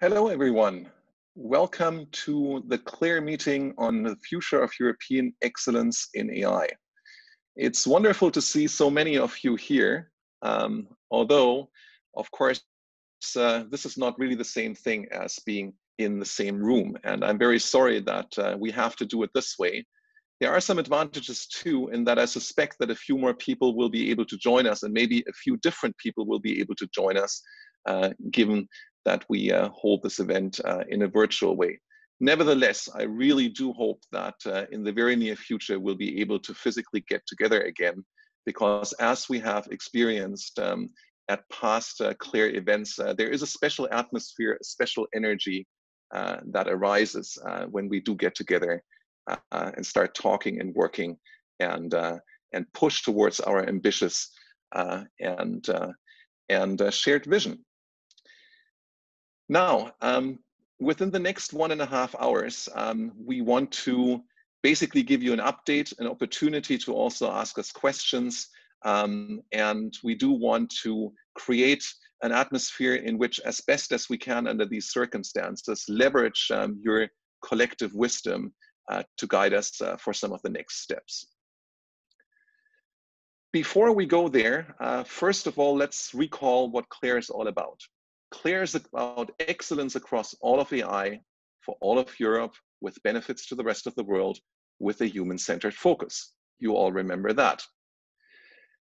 Hello, everyone. Welcome to the CLAIRE meeting on the future of European excellence in AI. It's wonderful to see so many of you here, um, although, of course, uh, this is not really the same thing as being in the same room. And I'm very sorry that uh, we have to do it this way. There are some advantages too, in that I suspect that a few more people will be able to join us, and maybe a few different people will be able to join us, uh, given that we uh, hold this event uh, in a virtual way. Nevertheless, I really do hope that uh, in the very near future we'll be able to physically get together again, because as we have experienced um, at past uh, CLAIRE events, uh, there is a special atmosphere, a special energy uh, that arises when we do get together and start talking and working and and push towards our ambitious and and shared vision. Now, um, within the next one and a half hours, um, we want to basically give you an update, an opportunity to also ask us questions. Um, and we do want to create an atmosphere in which, as best as we can under these circumstances, leverage um, your collective wisdom uh, to guide us uh, for some of the next steps. Before we go there, uh, first of all, let's recall what CLAIRE is all about. CLAIRE is about excellence across all of AI for all of Europe with benefits to the rest of the world with a human-centered focus. You all remember that.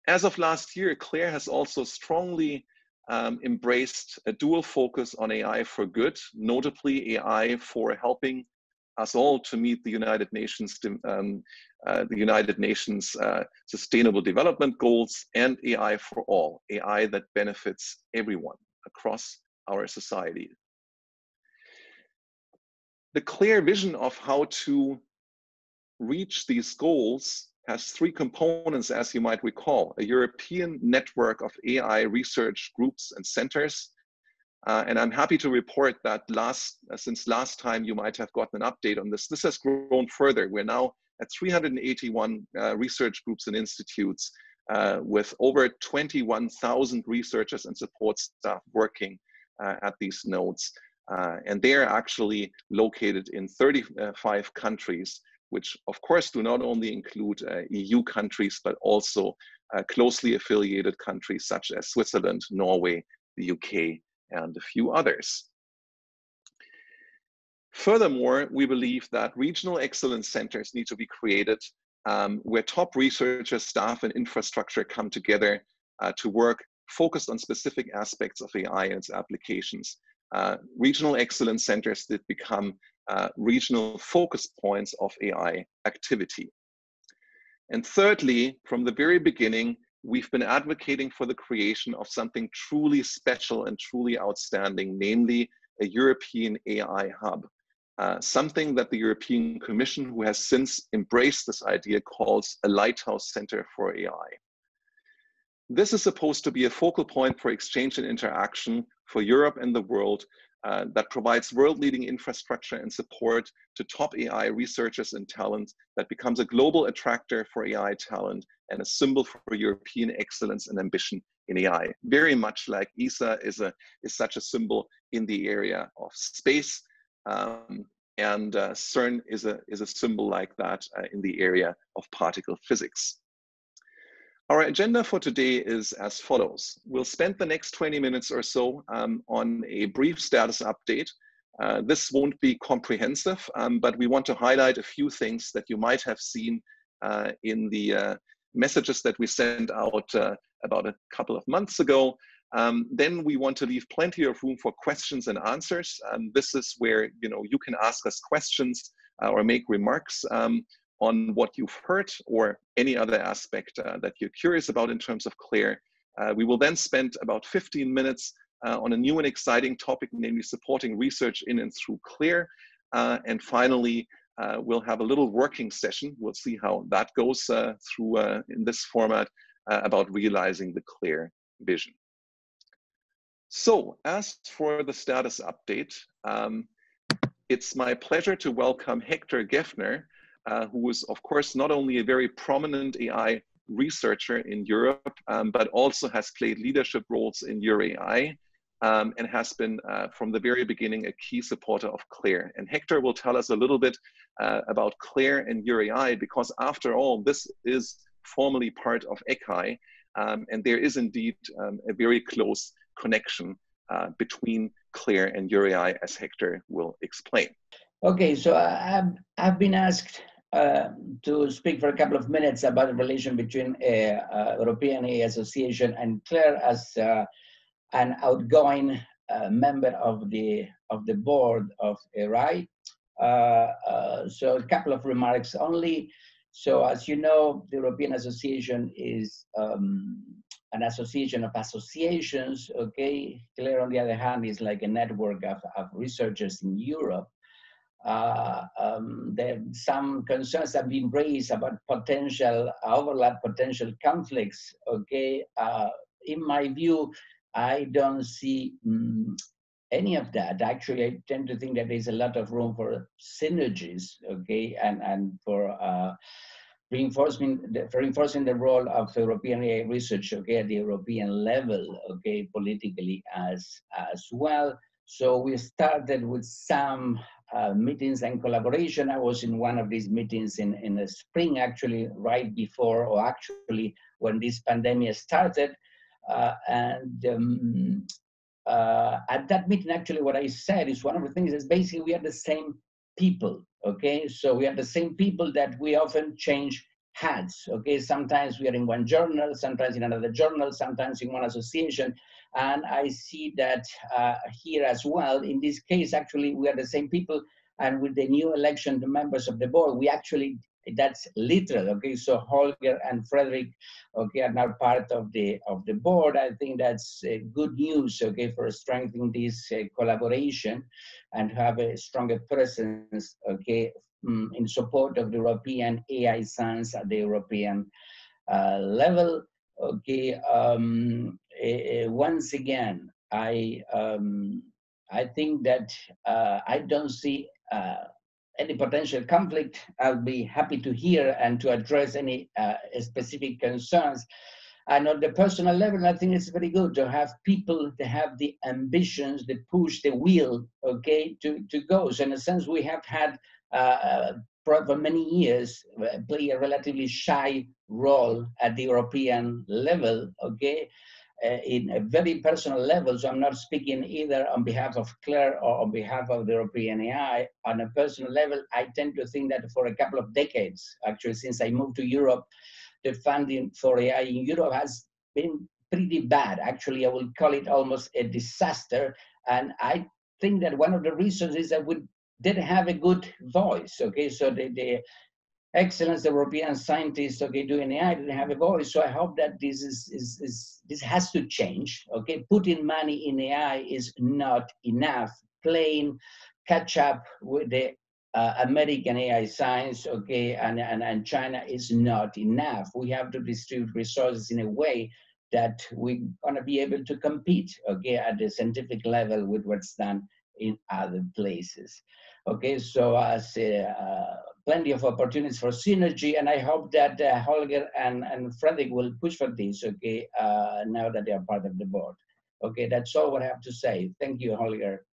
As of last year, Claire has also strongly um, embraced a dual focus on AI for good, notably AI for helping us all to meet the United Nations, um, uh, the United Nations uh, Sustainable Development Goals, and AI for all, AI that benefits everyone across our society. The CLAIRE vision of how to reach these goals has three components, as you might recall, a European network of AI research groups and centers. Uh, and I'm happy to report that last, uh, since last time you might have gotten an update on this, this has grown further. We're now at 381 uh, research groups and institutes uh, with over 21,000 researchers and support staff working uh, at these nodes. Uh, and they are actually located in 35 countries, which of course do not only include uh, EU countries, but also uh, closely affiliated countries such as Switzerland, Norway, the UK, and a few others. Furthermore, we believe that regional excellence centers need to be created um, where top researchers, staff, and infrastructure come together uh, to work focused on specific aspects of AI and its applications. Uh, regional excellence centers that become uh, regional focus points of AI activity. And thirdly, from the very beginning, we've been advocating for the creation of something truly special and truly outstanding, namely a European AI hub. Uh, something that the European Commission, who has since embraced this idea, calls a lighthouse center for AI. This is supposed to be a focal point for exchange and interaction for Europe and the world uh, that provides world-leading infrastructure and support to top AI researchers and talent that becomes a global attractor for AI talent and a symbol for European excellence and ambition in AI. Very much like ESA is, a, is such a symbol in the area of space um, and uh, CERN is a, is a symbol like that uh, in the area of particle physics. Our agenda for today is as follows. We'll spend the next 20 minutes or so um, on a brief status update. Uh, this won't be comprehensive, um, but we want to highlight a few things that you might have seen uh, in the uh, messages that we sent out uh, about a couple of months ago um, then we want to leave plenty of room for questions and answers. Um, this is where you know you can ask us questions uh, or make remarks um, on what you've heard or any other aspect uh, that you're curious about in terms of CLAIRE. Uh, we will then spend about 15 minutes uh, on a new and exciting topic, namely supporting research in and through CLAIRE. Uh, and finally, uh, we'll have a little working session. We'll see how that goes through in this format about realizing the CLAIRE vision. So as for the status update, um, it's my pleasure to welcome Hector Geffner, uh, who is of course not only a very prominent AI researcher in Europe, um, but also has played leadership roles in EurAI, um, and has been uh, from the very beginning a key supporter of Claire. And Hector will tell us a little bit uh, about Claire and EURAI because after all, this is formally part of ECAI um, and there is indeed um, a very close connection uh, between Claire and EURAI as Hector will explain. Okay, so I've, I've been asked uh, to speak for a couple of minutes about the relation between a, uh, European Association and Claire as uh, an outgoing uh, member of the of the board of. Uh, uh, so a couple of remarks only. So as you know, the European Association is um, an association of associations, okay? Claire, on the other hand, is like a network of, of researchers in Europe. Uh, um, there some concerns have been raised about potential overlap, potential conflicts, okay? Uh, in my view, I don't see um, any of that. Actually, I tend to think that there's a lot of room for synergies, okay, and and for uh, reinforcing the, for reinforcing the role of European AI research, okay, at the European level, okay, politically as as well. So we started with some uh, meetings and collaboration. I was in one of these meetings in in the spring, actually, right before, or actually when this pandemic started. Uh, and um, uh, at that meeting, actually, what I said is one of the things is basically we are the same people. Okay, so we are the same people that we often change hats. Okay, sometimes we are in one journal, sometimes in another journal, sometimes in one association, and I see that uh, here as well. In this case, actually, we are the same people, and with the new election, the members of the board, we actually that's literal okay? So holger and Fredrik okay are now part of the of the board. I think that's uh, good news okay for strengthening this uh, collaboration and have a stronger presence okay um, in support of the european ai science at the european uh, level okay? Um, uh, once again i um, i think that uh, i don't see uh, any potential conflict, I'll be happy to hear and to address any uh, specific concerns. And on the personal level, I think it's very good to have people to have the ambitions, the push, the will, okay, to, to go. So in a sense, we have had uh, for many years uh, play a relatively shy role at the European level, okay? Uh, in a very personal level, so I'm not speaking either on behalf of Claire or on behalf of the European AI. On a personal level, I tend to think that for a couple of decades, actually, since I moved to Europe, the funding for AI in Europe has been pretty bad. Actually, I will call it almost a disaster. And I think that one of the reasons is that we didn't have a good voice. Okay, so the, the excellence European scientists, okay, doing AI didn't have a voice. So I hope that this is, is, is this has to change. Okay, putting money in AI is not enough. Playing catch up with the uh, American AI science, okay, and, and, and China is not enough. We have to distribute resources in a way that we're gonna be able to compete, okay, at the scientific level with what's done in other places. Okay, so as uh, plenty of opportunities for synergy, and I hope that uh, Holger and, and will push for this, okay, uh, now that they are part of the board. Okay, that's all what I have to say. Thank you, Holger.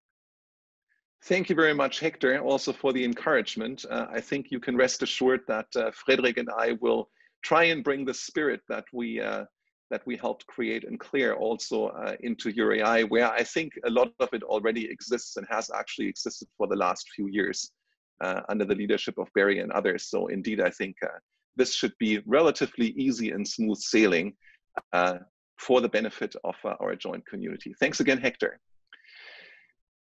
Thank you very much, Hector, also for the encouragement. Uh, I think you can rest assured that uh, Fredrik and I will try and bring the spirit that we uh, that we helped create and clear also uh, into EURAI, where I think a lot of it already exists and has actually existed for the last few years uh, under the leadership of Barry and others. So indeed, I think uh, this should be relatively easy and smooth sailing uh, for the benefit of uh, our joint community. Thanks again, Hector.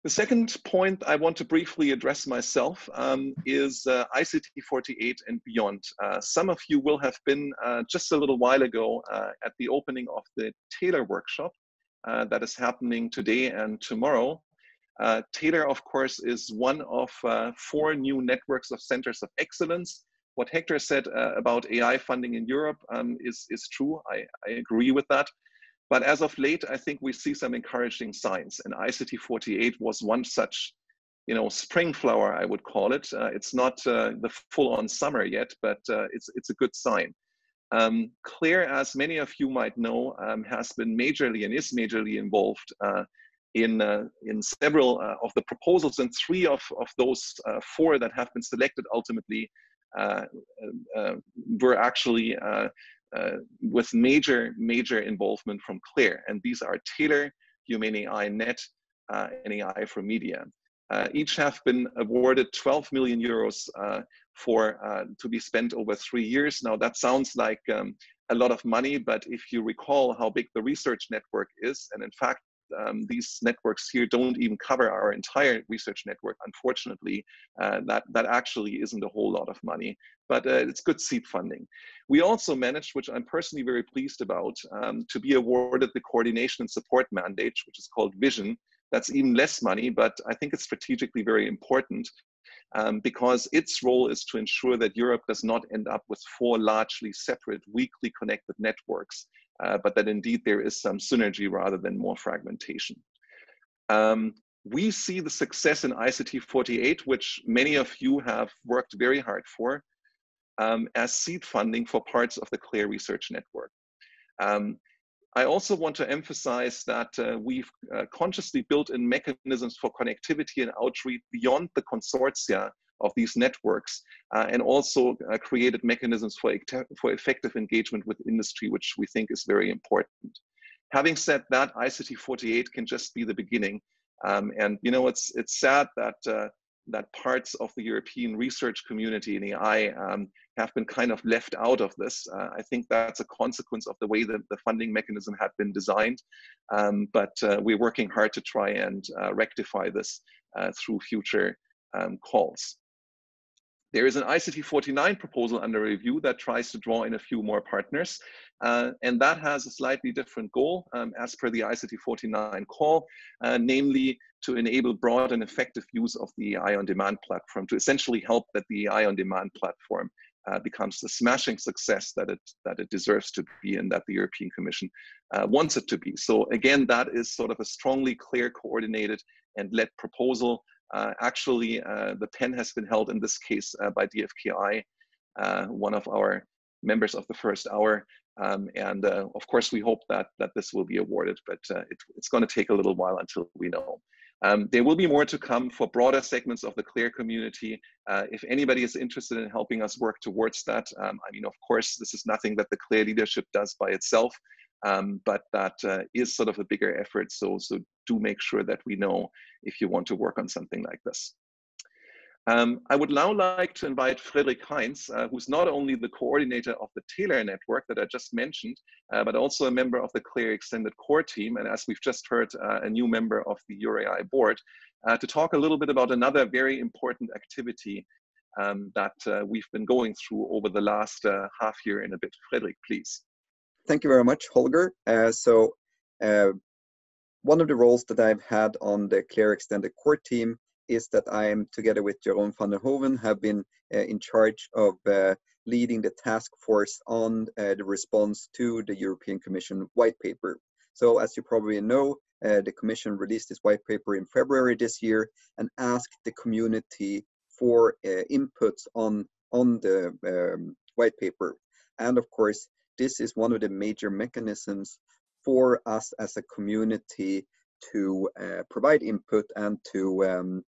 The second point I want to briefly address myself um, is uh, ICT 48 and beyond. Uh, some of you will have been just a little while ago at the opening of the TAILOR workshop that is happening today and tomorrow. Uh, TAILOR, of course, is one of uh, four new networks of centers of excellence. What Hector said uh, about AI funding in Europe um, is, is true. I, I agree with that. But as of late, I think we see some encouraging signs, and ICT 48 was one such, you know, spring flower, I would call it. Uh, it's not uh, the full-on summer yet, but uh, it's it's a good sign. Um, Claire, as many of you might know, um, has been majorly and is majorly involved in, uh, in several uh, of the proposals, and three of, of those uh, four that have been selected ultimately uh, uh, were actually with major, major involvement from CLAIRE. And these are TAILOR, Humane AI Net, and AI for Media. each have been awarded 12 million euros for to be spent over three years. Now that sounds like um, a lot of money, but if you recall how big the research network is, and in fact, um, these networks here don't even cover our entire research network. Unfortunately, uh, that, that actually isn't a whole lot of money, but uh, it's good seed funding. We also managed, which I'm personally very pleased about, um, to be awarded the coordination and support mandate, which is called Vision. That's even less money, but I think it's strategically very important um, because its role is to ensure that Europe does not end up with four largely separate, weakly connected networks, uh, but that indeed there is some synergy rather than more fragmentation. Um, we see the success in ICT 48, which many of you have worked very hard for, um, as seed funding for parts of the CLAIRE Research Network. Um, I also want to emphasize that uh, we've uh, consciously built in mechanisms for connectivity and outreach beyond the consortia of these networks uh, and also uh, created mechanisms for, for effective engagement with industry, which we think is very important. Having said that, ICT 48 can just be the beginning. Um, and you know, it's, it's sad that uh, that parts of the European research community in AI um, have been kind of left out of this. Uh, I think that's a consequence of the way that the funding mechanism had been designed, um, but uh, we're working hard to try and uh, rectify this through future um, calls. There is an ICT 49 proposal under review that tries to draw in a few more partners, uh, and that has a slightly different goal um, as per the ICT 49 call, uh, namely to enable broad and effective use of the AI on demand platform to essentially help that the AI on demand platform uh, becomes the smashing success that it that it deserves to be and that the European Commission uh, wants it to be. So again, that is sort of a strongly clear, coordinated, and led proposal actually, uh, the pen has been held in this case uh, by DFKI, one of our members of the first hour. Um, and of course, we hope that, that this will be awarded, but it, it's going to take a little while until we know. Um, there will be more to come for broader segments of the CLAIRE community. Uh, if anybody is interested in helping us work towards that, um, I mean, of course, this is nothing that the CLAIRE leadership does by itself, um, but that uh, is sort of a bigger effort. So, so do make sure that we know if you want to work on something like this. Um, I would now like to invite Fredrik Heintz, uh, who's not only the coordinator of the TAILOR network that I just mentioned, uh, but also a member of the CLAIRE Extended Core team, and as we've just heard, uh, a new member of the EURAI board, uh, to talk a little bit about another very important activity um, that uh, we've been going through over the last uh, half year in a bit. Fredrik, please. Thank you very much, Holger. so one of the roles that I've had on the CLAIRE Extended Core team is that I am, together with Jeroen van den Hoven, have been uh, in charge of uh, leading the task force on uh, the response to the European Commission white paper. So as you probably know, uh, the Commission released this white paper in February this year and asked the community for uh, inputs on, on the um, white paper. And of course, this is one of the major mechanisms for us as a community to uh, provide input and to um,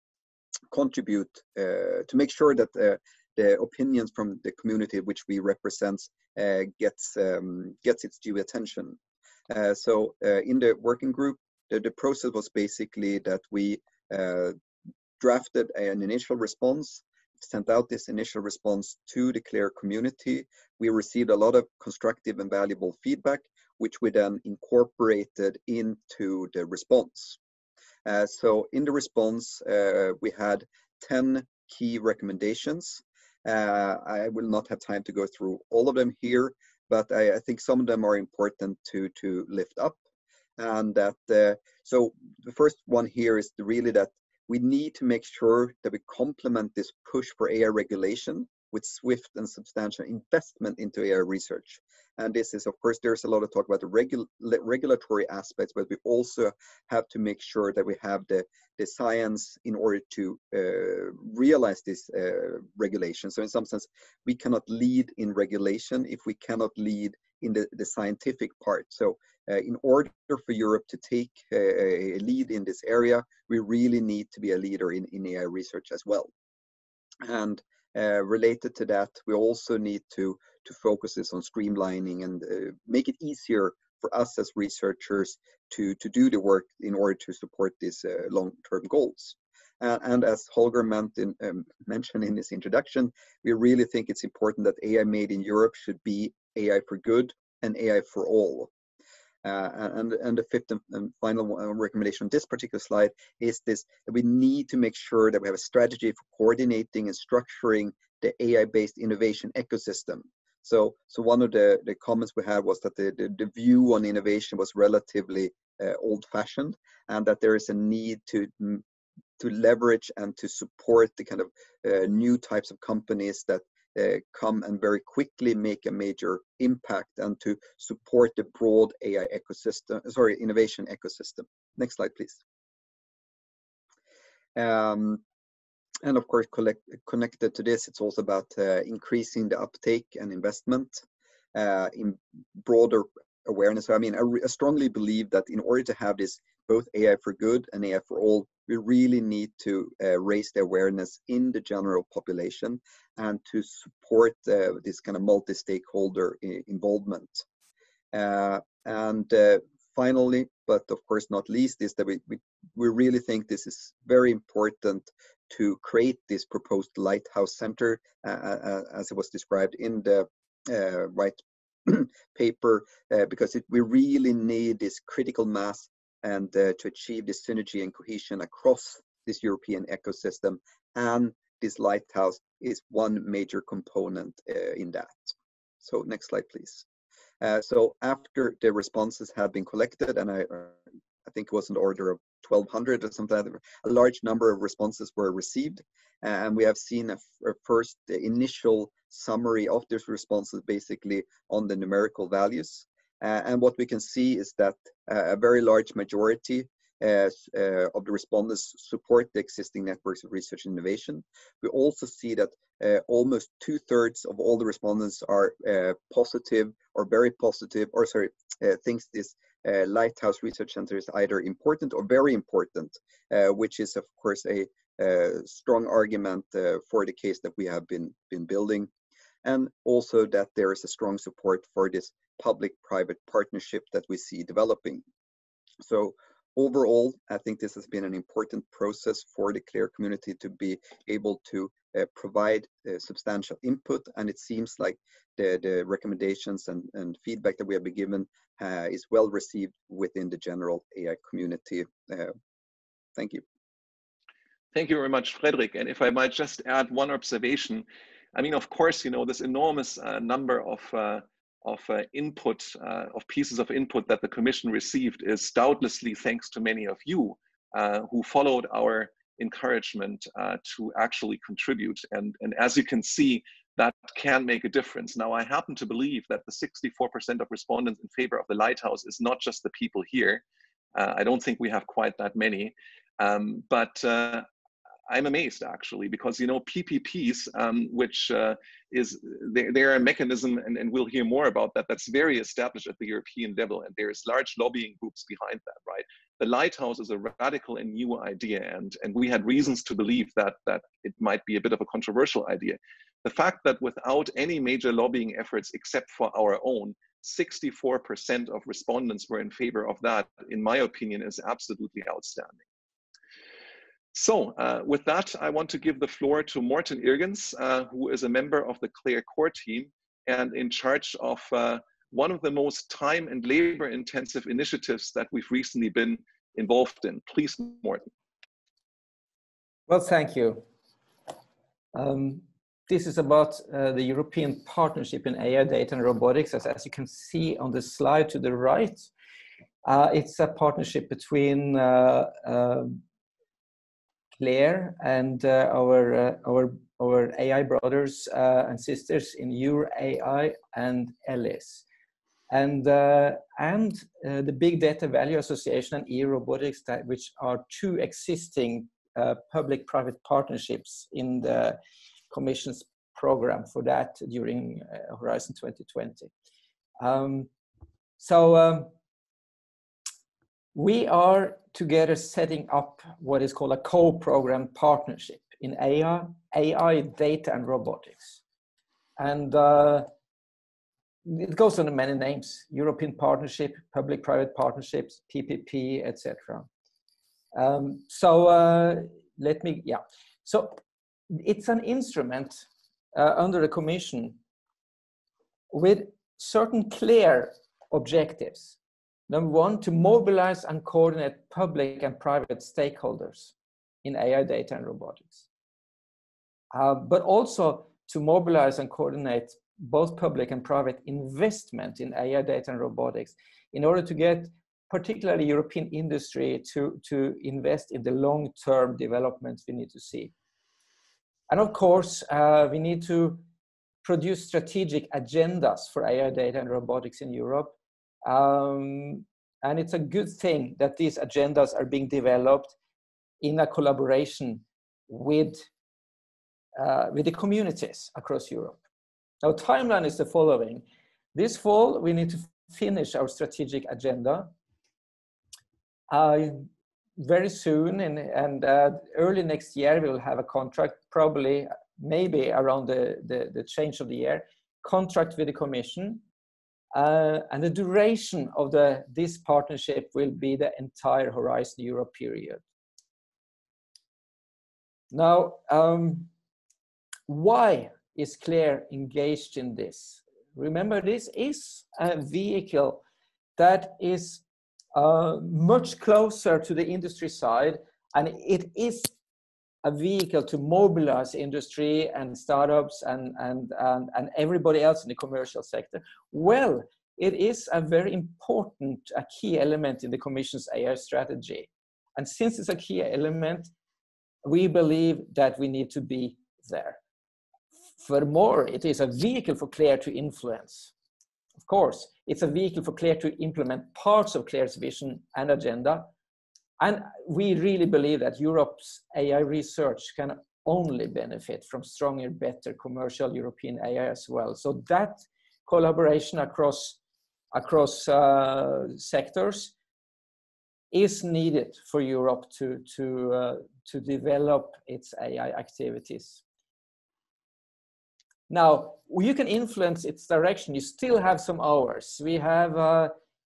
contribute uh, to make sure that uh, the opinions from the community which we represent uh, gets um, gets its due attention. Uh, so uh, in the working group, the, the process was basically that we drafted an initial response sent out this initial response to the CLAIRE community. We received a lot of constructive and valuable feedback, which we then incorporated into the response. Uh, so in the response, uh, we had 10 key recommendations. Uh, I will not have time to go through all of them here, but I, I think some of them are important to, to lift up. And that, uh, so the first one here is really that we need to make sure that we complement this push for AI regulation with swift and substantial investment into AI research. And this is, of course, there's a lot of talk about the regu regulatory aspects, but we also have to make sure that we have the, the science in order to uh, realize this uh, regulation. So in some sense, we cannot lead in regulation if we cannot lead in the, the scientific part. So in order for Europe to take a, lead in this area, we really need to be a leader in, in AI research as well. And uh, related to that, we also need to, to focus this on streamlining and uh, make it easier for us as researchers to, to do the work in order to support these uh, long-term goals. and as Holger in, um, mentioned in his introduction, we really think it's important that AI made in Europe should be AI for good and AI for all. Uh, and, and the fifth and final recommendation on this particular slide is this that we need to make sure that we have a strategy for coordinating and structuring the AI-based innovation ecosystem. So, so one of the, the comments we had was that the, the, the view on innovation was relatively uh, old-fashioned and that there is a need to to leverage and to support the kind of uh, new types of companies that uh, come and very quickly make a major impact and to support the broad AI ecosystem, sorry, innovation ecosystem. Next slide, please. Um, and of course, collect, connected to this, it's also about uh, increasing the uptake and investment uh, in broader awareness. So, I mean, I, I, strongly believe that in order to have this both AI for good and AI for all, we really need to uh, raise the awareness in the general population and to support uh, this kind of multi-stakeholder involvement. Uh, and uh, finally, but of course not least, is that we, we, we really think this is very important to create this proposed lighthouse center uh, uh, as it was described in the white paper because it, we really need this critical mass and uh, to achieve this synergy and cohesion across this European ecosystem. And this lighthouse is one major component uh, in that. So next slide, please. Uh, so after the responses have been collected, and I, uh, I think it was the order of 1,200 or something, a large number of responses were received, and we have seen a, first initial summary of these responses basically on the numerical values. Uh, and what we can see is that uh, a very large majority uh, uh, of the respondents support the existing networks of research and innovation. We also see that uh, almost two thirds of all the respondents are uh, positive or very positive, or sorry, thinks this Uh, Lighthouse Research Center is either important or very important, uh, which is of course a, a strong argument for the case that we have been, been building and also that there is a strong support for this public-private partnership that we see developing. So overall, I think this has been an important process for the CLAIRE community to be able to uh, provide uh, substantial input, and it seems like the, the recommendations and, and feedback that we have been given uh, is well received within the general AI community. Uh, thank you. Thank you very much, Fredrik. And if I might just add one observation, I mean, of course, you know, this enormous uh, number of uh, of uh, input, uh, of pieces of input that the Commission received is doubtlessly thanks to many of you uh, who followed our encouragement uh, to actually contribute. And, and as you can see, that can make a difference. Now, I happen to believe that the 64% of respondents in favor of the lighthouse is not just the people here. I don't think we have quite that many. Um, but uh, I'm amazed actually because you know PPPs, um, which uh, is they're, a mechanism, and, and we'll hear more about that. That's very established at the European level, and there's large lobbying groups behind that. Right, the lighthouse is a radical and new idea, and and we had reasons to believe that that it might be a bit of a controversial idea. The fact that without any major lobbying efforts except for our own, 64% of respondents were in favor of that, in my opinion, is absolutely outstanding. So uh, with that, I want to give the floor to Morten Irgens, uh, who is a member of the CLAIRE core team and in charge of uh, one of the most time and labor intensive initiatives that we've recently been involved in. Please, Morten. Well, thank you. Um, this is about uh, the European partnership in AI data and robotics. As, as you can see on the slide to the right, uh, it's a partnership between uh, um, CLAIRE and uh, our, uh, our, our AI brothers uh, and sisters in Your AI and ELLIS. And, and the Big Data Value Association and euRobotics, which are two existing public-private partnerships in the Commission's program for that during Horizon 2020. Um, so um, we are together setting up what is called a co-program partnership in AI, AI, data, and robotics. And uh, it goes under many names, European Partnership, Public-Private Partnerships, PPP, etc. Um, so uh, let me, yeah. So it's an instrument uh, under the Commission with certain clear objectives. Number one, to mobilize and coordinate public and private stakeholders in AI data and robotics. Uh, but also to mobilize and coordinate both public and private investment in AI data and robotics in order to get particularly European industry to, to invest in the long-term developments we need to see. And of course, uh, we need to produce strategic agendas for AI data and robotics in Europe. Um, and it's a good thing that these agendas are being developed in a collaboration with, uh, with the communities across Europe. Our timeline is the following. This fall, we need to finish our strategic agenda. Uh, very soon and, and uh, early next year, we will have a contract, probably maybe around the, the, the change of the year, contract with the commission. Uh, and the duration of the, this partnership will be the entire Horizon Europe period. Now, um, why is CLAIRE engaged in this? Remember, this is a vehicle that is uh, much closer to the industry side, and it is a vehicle to mobilize industry and startups and, and, and, and everybody else in the commercial sector. Well, it is a very important, a key element in the Commission's AI strategy. And since it's a key element, we believe that we need to be there. Furthermore, it is a vehicle for CLAIRE to influence. Of course, it's a vehicle for CLAIRE to implement parts of CLAIRE's vision and agenda. And we really believe that Europe's AI research can only benefit from stronger, better commercial European AI as well. So that collaboration across, across uh, sectors is needed for Europe to, to, uh, to develop its AI activities. Now, you can influence its direction. You still have some hours. We have, uh,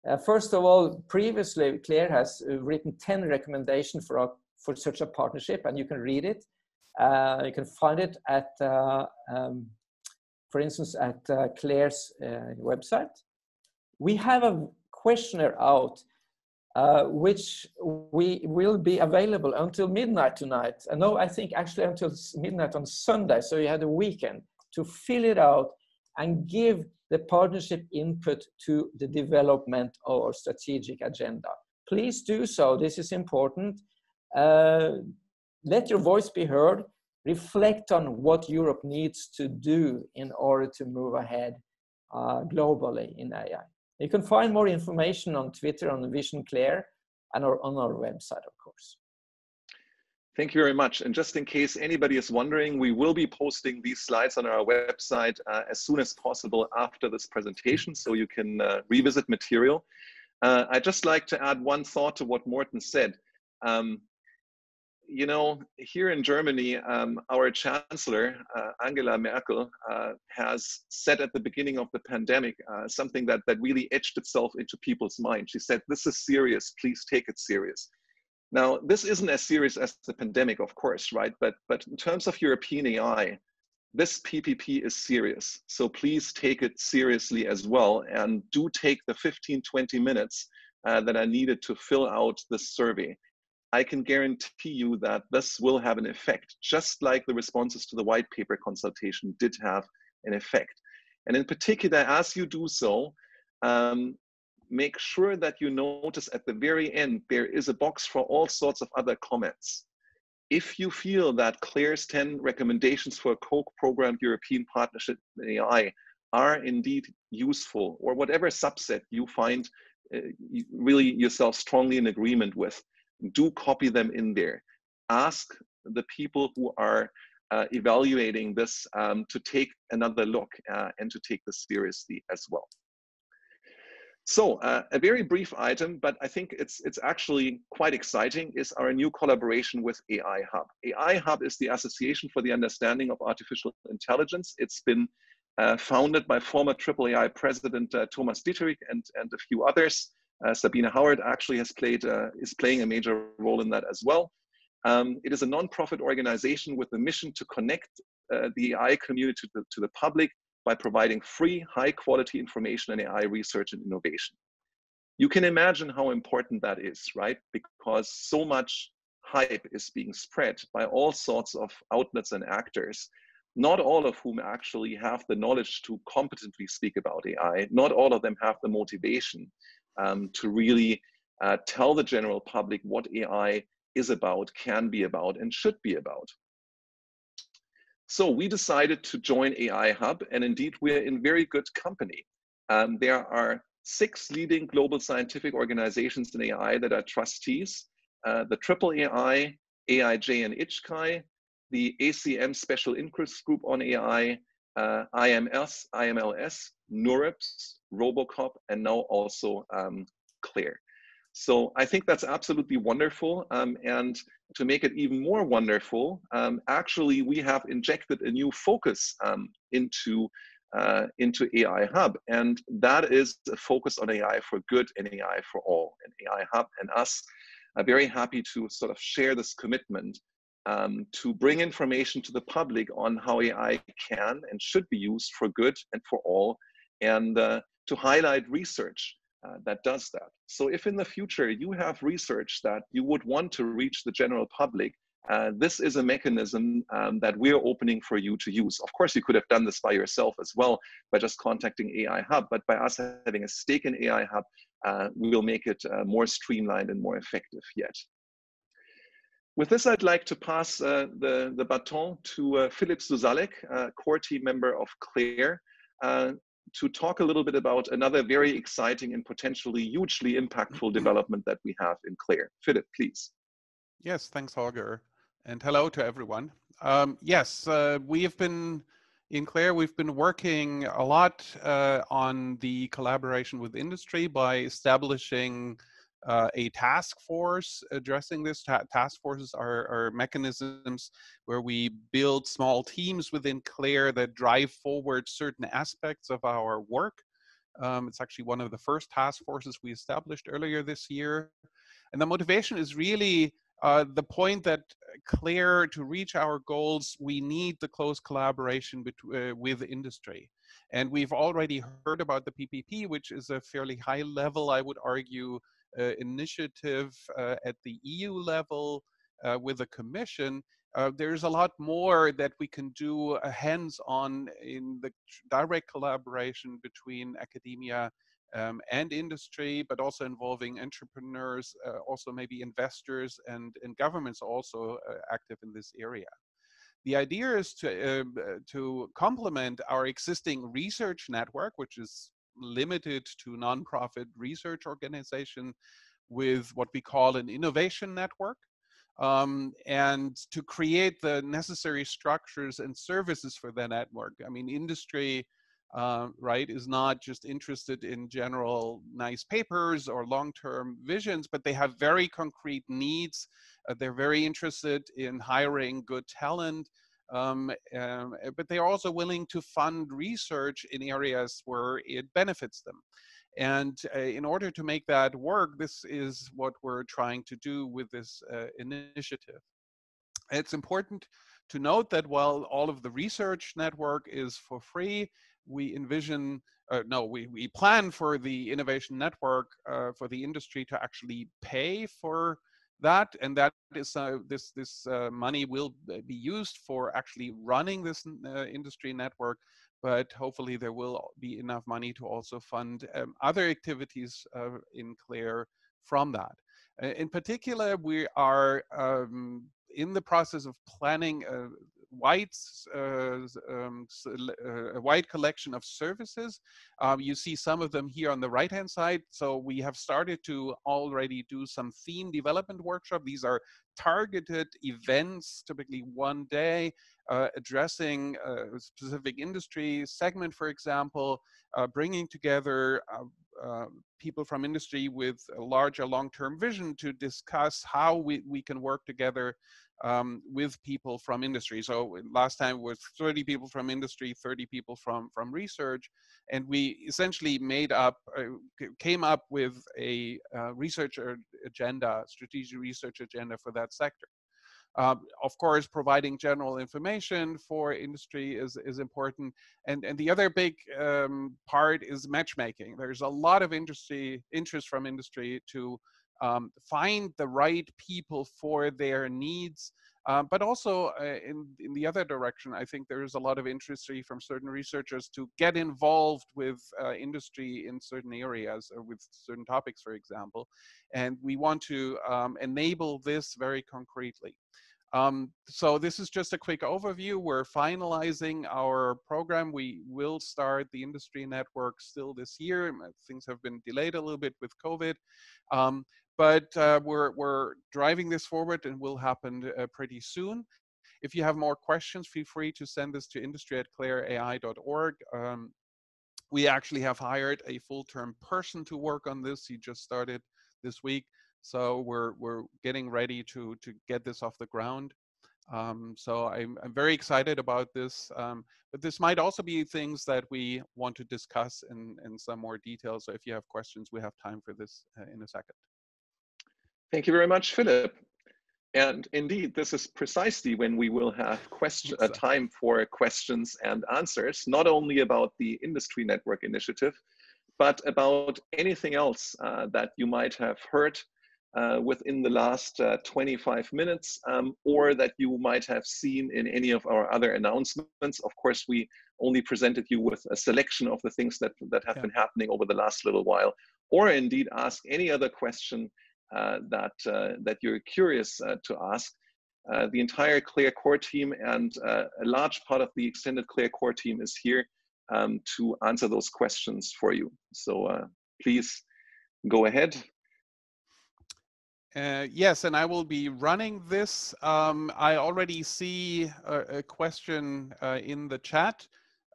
uh, first of all, previously, Claire has uh, written 10 recommendations for, a, for such a partnership, and you can read it. Uh, you can find it at, uh, um, for instance, at uh, Claire's website. We have a questionnaire out uh, which we will be available until midnight tonight. And no, I think actually until midnight on Sunday. So you had a weekend to fill it out and give the partnership input to the development of our strategic agenda. Please do so. This is important. Uh, let your voice be heard. Reflect on what Europe needs to do in order to move ahead uh, globally in AI. You can find more information on Twitter on Vision Claire and on our website, of course. Thank you very much. And just in case anybody is wondering, we will be posting these slides on our website uh, as soon as possible after this presentation, so you can uh, revisit material. Uh, I'd just like to add one thought to what Morten said. Um, you know, here in Germany, um, our chancellor, uh, Angela Merkel, uh, has said at the beginning of the pandemic uh, something that, that really etched itself into people's mind. She said, this is serious, please take it serious. Now, this isn't as serious as the pandemic, of course, right? But, but in terms of European AI, this PPP is serious. So please take it seriously as well. And do take the 15, 20 minutes uh, that are needed to fill out this survey. I can guarantee you that this will have an effect, just like the responses to the white paper consultation did have an effect. And in particular, as you do so, um, make sure that you notice at the very end there is a box for all sorts of other comments. If you feel that CLAIRE's 10 recommendations for a co-programmed European partnership in AI are indeed useful, or whatever subset you find uh, really yourself strongly in agreement with, do copy them in there. Ask the people who are uh, evaluating this um, to take another look uh, and to take this seriously as well. So uh, a very brief item, but I think it's, it's actually quite exciting, is our new collaboration with AI Hub. AI Hub is the Association for the Understanding of Artificial Intelligence. It's been uh, founded by former AAAI President uh, Thomas Dietterich and, and a few others. Uh, Sabine Hauert actually has played, uh, is playing a major role in that as well. Um, it is a non-profit organization with the mission to connect uh, the AI community to to the public by providing free, high quality information in AI research and innovation. You can imagine how important that is, right? Because so much hype is being spread by all sorts of outlets and actors, not all of whom actually have the knowledge to competently speak about AI. Not all of them have the motivation um, to really uh, tell the general public what AI is about, can be about, and should be about. So we decided to join AI Hub, and indeed we're in very good company. Um, there are six leading global scientific organizations in AI that are trustees, uh, the Triple AI, AIJ and IJCAI, the ACM Special Interest Group on AI, uh, IMS, IMLS, NeurIPS, RoboCup, and now also um. So I think that's absolutely wonderful. Um, and to make it even more wonderful, um, actually, we have injected a new focus um, into, uh, into AI Hub. And that is a focus on AI for good and AI for all. And AI Hub and us are very happy to sort of share this commitment um, to bring information to the public on how AI can and should be used for good and for all, and uh, to highlight research uh, that does that. So if in the future you have research that you would want to reach the general public, uh, this is a mechanism um, that we're opening for you to use. Of course, you could have done this by yourself as well by just contacting AI Hub, but by us having a stake in AI Hub, uh, we will make it uh, more streamlined and more effective yet. With this, I'd like to pass uh, the, the baton to uh, Philipp Slusallek, core team member of CLAIRE, to talk a little bit about another very exciting and potentially hugely impactful development that we have in CLAIRE. Philipp, please. Yes, thanks, Holger. And hello to everyone. Um, yes, uh, we have been in CLAIRE, we've been working a lot uh, on the collaboration with industry by establishing uh, a task force addressing this. Ta task forces are, are, mechanisms where we build small teams within CLAIRE that drive forward certain aspects of our work. Um, it's actually one of the first task forces we established earlier this year. And the motivation is really uh, the point that CLAIRE, to reach our goals, we need the close collaboration uh, with industry. And we've already heard about the PPP, which is a fairly high level, I would argue, initiative uh, at the EU level uh, with the Commission, uh, there's a lot more that we can do uh, hands-on in the direct collaboration between academia um, and industry, but also involving entrepreneurs, uh, also maybe investors and, and governments also active in this area. The idea is to, to complement our existing research network, which is limited to nonprofit research organization with what we call an innovation network. Um, and to create the necessary structures and services for that network. I mean, industry, uh, right, is not just interested in general nice papers or long-term visions, but they have very concrete needs. Uh, they're very interested in hiring good talent um, um, eh, but they are also willing to fund research in areas where it benefits them. And uh, in order to make that work, this is what we're trying to do with this uh, initiative. It's important to note that while all of the research network is for free, we envision, uh, no, we, we plan for the innovation network uh, for the industry to actually pay for that and that is uh, this this uh, money will be used for actually running this uh, industry network but hopefully there will be enough money to also fund um, other activities uh, in CLAIRE from that. In particular we are um, in the process of planning wide, uh, um, uh, a wide collection of services. Um, you see some of them here on the right-hand side. So we have started to already do some theme development workshop. These are targeted events, typically one day, uh, addressing a specific industry segment, for example, uh, bringing together uh, uh, people from industry with a larger long-term vision to discuss how we, we can work together um, with people from industry. So last time was 30 people from industry, 30 people from, from research, and we essentially made up, uh, came up with a uh, research agenda, strategic research agenda for that sector. Um, of course, providing general information for industry is, is important. And, and the other big um, part is matchmaking. There's a lot of industry interest from industry to um, find the right people for their needs. Uh, but also uh, in, in the other direction, I think there is a lot of interest from certain researchers to get involved with uh, industry in certain areas or with certain topics, for example. And we want to um, enable this very concretely. Um, so this is just a quick overview. We're finalizing our program. We will start the industry network still this year. Things have been delayed a little bit with COVID. Um, but uh, we're, we're driving this forward and will happen uh, pretty soon. If you have more questions, feel free to send this to industry at claireai.org. Um, we actually have hired a full-term person to work on this. He just started this week. So we're, we're getting ready to, to get this off the ground. Um, so I'm, I'm very excited about this, um, but this might also be things that we want to discuss in, in some more detail. So if you have questions, we have time for this uh, in a second. Thank you very much, Philipp. And indeed, this is precisely when we will have question, a time for questions and answers, not only about the Industry Network Initiative, but about anything else uh, that you might have heard uh, within the last uh, 25 minutes um, or that you might have seen in any of our other announcements. Of course, we only presented you with a selection of the things that, that have yeah. been happening over the last little while, or indeed ask any other question uh, that, uh, that you're curious uh, to ask. the entire CLAIRE core team and a large part of the extended CLAIRE core team is here um, to answer those questions for you. So please go ahead. Uh, yes, and I will be running this. Um, I already see a, a question uh, in the chat.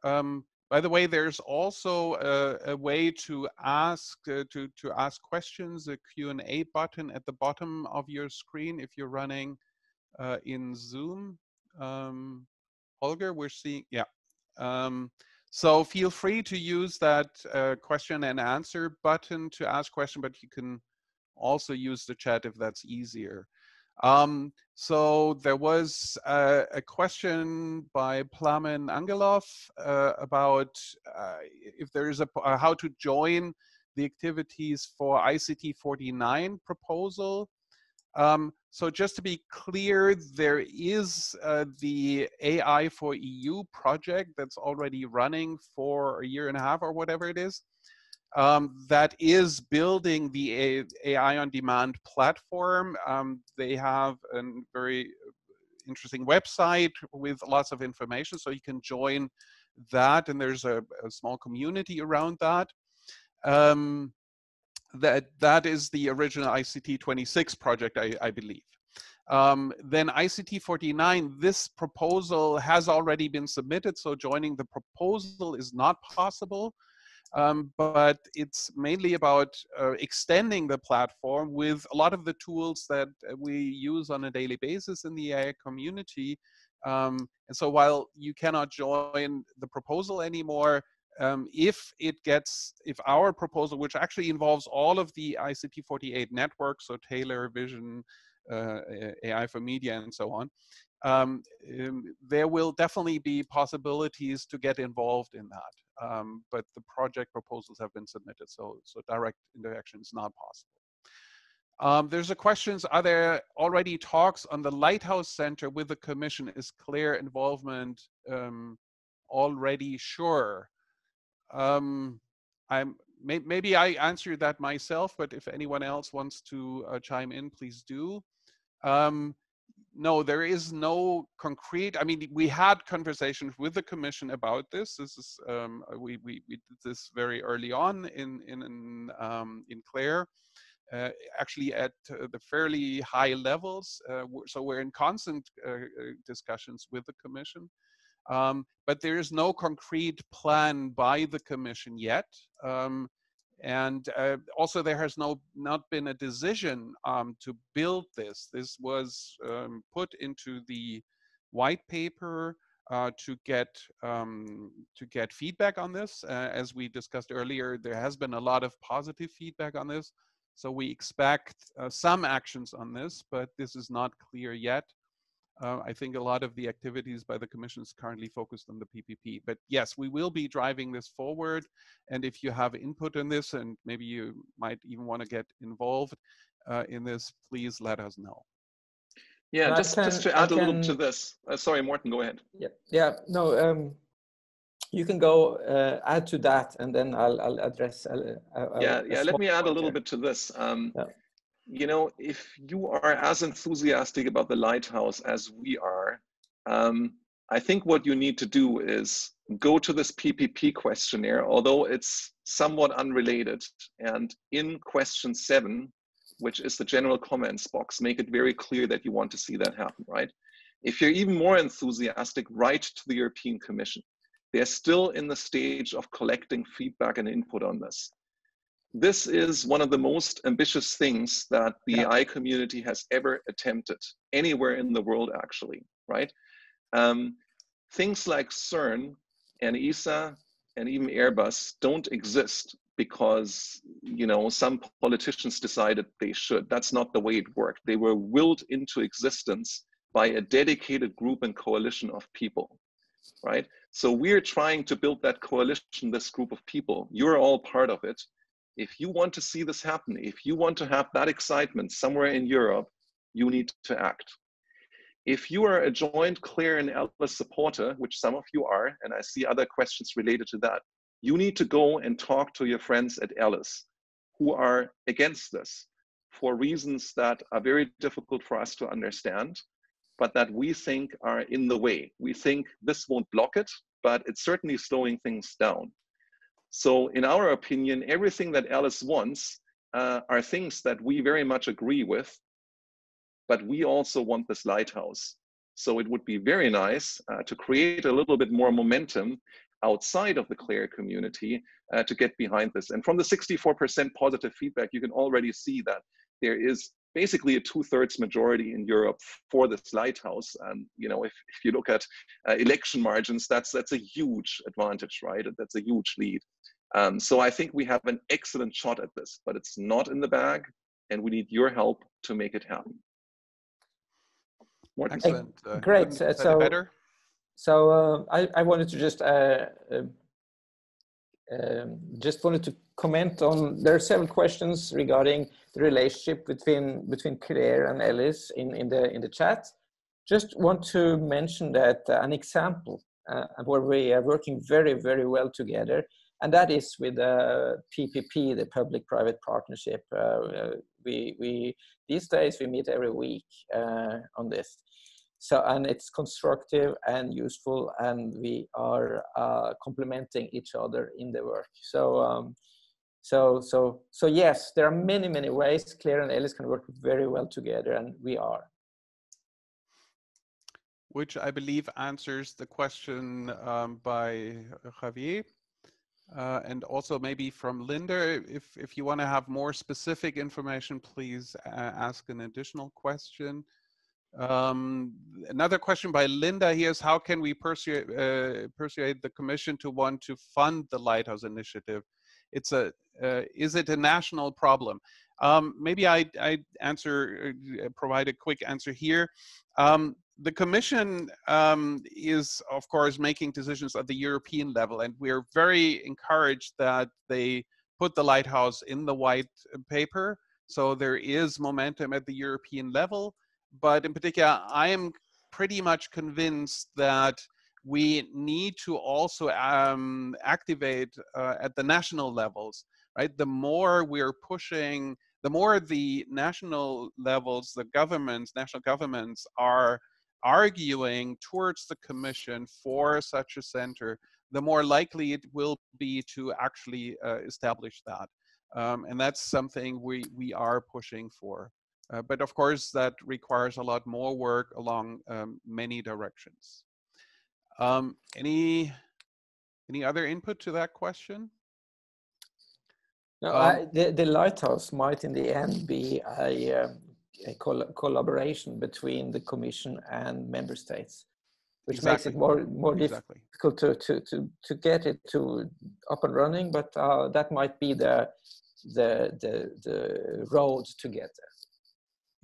Um, by the way, there's also a, a way to ask uh, to to ask questions. A Q and A button at the bottom of your screen if you're running uh, in Zoom. Um, Holger, we're seeing yeah. Um, so feel free to use that uh, question and answer button to ask question, but you can also use the chat if that's easier. Um, so there was a, a question by Plamen Angelov uh, about uh, if there is a uh, how to join the activities for ICT 49 proposal. Um, so just to be clear, there is uh, the AI for EU project that's already running for a year and a half or whatever it is um, that is building the AI on demand platform. Um, they have a very interesting website with lots of information, so you can join that, and there's a, a small community around that. Um, that that is the original ICT 26 project, I, I believe. Um, then ICT 49, this proposal has already been submitted, so joining the proposal is not possible um, but it's mainly about uh, extending the platform with a lot of the tools that uh, we use on a daily basis in the AI community. Um, and so while you cannot join the proposal anymore, um, if it gets, if our proposal, which actually involves all of the ICT 48 networks, so TAILOR, Vision, AI for Media, and so on, um, um, there will definitely be possibilities to get involved in that um, but the project proposals have been submitted, so, so direct interaction is not possible. Um, there's a question, are there already talks on the Lighthouse Center with the Commission? Is CLAIRE involvement um, already sure? Um, I'm, may, maybe I answered that myself, but if anyone else wants to uh, chime in, please do. Um, no, there is no concrete. I mean, we had conversations with the commission about this. This is um, uh, we, we we did this very early on in in in, um, in CLAIRE, uh, actually at uh, the fairly high levels. Uh, so we're in constant uh, uh, discussions with the commission, um, but there is no concrete plan by the commission yet. And uh, also there has no not been a decision um, to build this. This was um, put into the white paper uh, to get um, to get feedback on this. Uh, as we discussed earlier, there has been a lot of positive feedback on this. So we expect uh, some actions on this, but this is not clear yet. Uh, I think a lot of the activities by the Commission is currently focused on the PPP. But yes, we will be driving this forward. And if you have input on this, and maybe you might even want to get involved uh, in this, please let us know. Yeah, just, can, just to add can, a little to this. Uh, sorry, Morten, go ahead. Yeah, yeah no, um, you can go uh, add to that and then I'll, I'll address. Uh, yeah, yeah, let me add a little bit to this. Um, yeah you know, if you are as enthusiastic about the lighthouse as we are, um, I think what you need to do is go to this PPP questionnaire, although it's somewhat unrelated. And in question seven, which is the general comments box, make it very clear that you want to see that happen, right? If you're even more enthusiastic, write to the European Commission. They're still in the stage of collecting feedback and input on this this is one of the most ambitious things that the yeah. AI community has ever attempted anywhere in the world, actually, right? Um, things like CERN and ESA and even Airbus don't exist because you know some politicians decided they should. That's not the way it worked. They were willed into existence by a dedicated group and coalition of people, right? So we're trying to build that coalition, this group of people. You're all part of it if you want to see this happen, if you want to have that excitement somewhere in Europe, you need to act. If you are a joint CLAIRE and Alice supporter, which some of you are, and I see other questions related to that, you need to go and talk to your friends at Alice who are against this for reasons that are very difficult for us to understand, but that we think are in the way. We think this won't block it, but it's certainly slowing things down. So in our opinion, everything that Alice wants uh, are things that we very much agree with, but we also want this lighthouse. So it would be very nice uh, to create a little bit more momentum outside of the Claire community uh, to get behind this. And from the 64% positive feedback, you can already see that there is basically a two-thirds majority in Europe for this lighthouse. And you know, if, if you look at uh, election margins, that's that's a huge advantage, right? That's a huge lead. Um, so I think we have an excellent shot at this, but it's not in the bag, and we need your help to make it happen. Excellent. Uh, great. Uh, so, better? so uh, I, I wanted to just uh, uh, um, just wanted to comment on. There are several questions regarding the relationship between between Claire and Alice in in the in the chat. Just want to mention that uh, an example where we are working very very well together and that is with the PPP, the public-private partnership. Uh, we, we these days we meet every week uh, on this. So and it's constructive and useful, and we are uh, complementing each other in the work. So. Um, so, so, so yes, there are many, many ways Claire and Alice can work very well together, and we are which I believe answers the question um, by Javier. Uh, and also maybe from Linda, if, if you want to have more specific information, please uh, ask an additional question. Um, another question by Linda here is how can we persuade, uh, persuade the commission to want to fund the Lighthouse Initiative? It's a, uh, is it a national problem? Um, maybe I, I answer, uh, provide a quick answer here. Um, the Commission um, is, of course, making decisions at the European level, and we're very encouraged that they put the lighthouse in the white paper. So there is momentum at the European level. But in particular, I am pretty much convinced that we need to also um, activate uh, at the national levels, right? The more we're pushing, the more the national levels, the governments, national governments are arguing towards the commission for such a center, the more likely it will be to actually uh, establish that. Um, and that's something we, we are pushing for. Uh, but of course, that requires a lot more work along um, many directions. Um, any, any other input to that question? No, um, I, the, the lighthouse might in the end be a, um, a col collaboration between the commission and member states which exactly. makes it more more exactly. difficult to, to to to get it to up and running but uh, that might be the the the the road to get there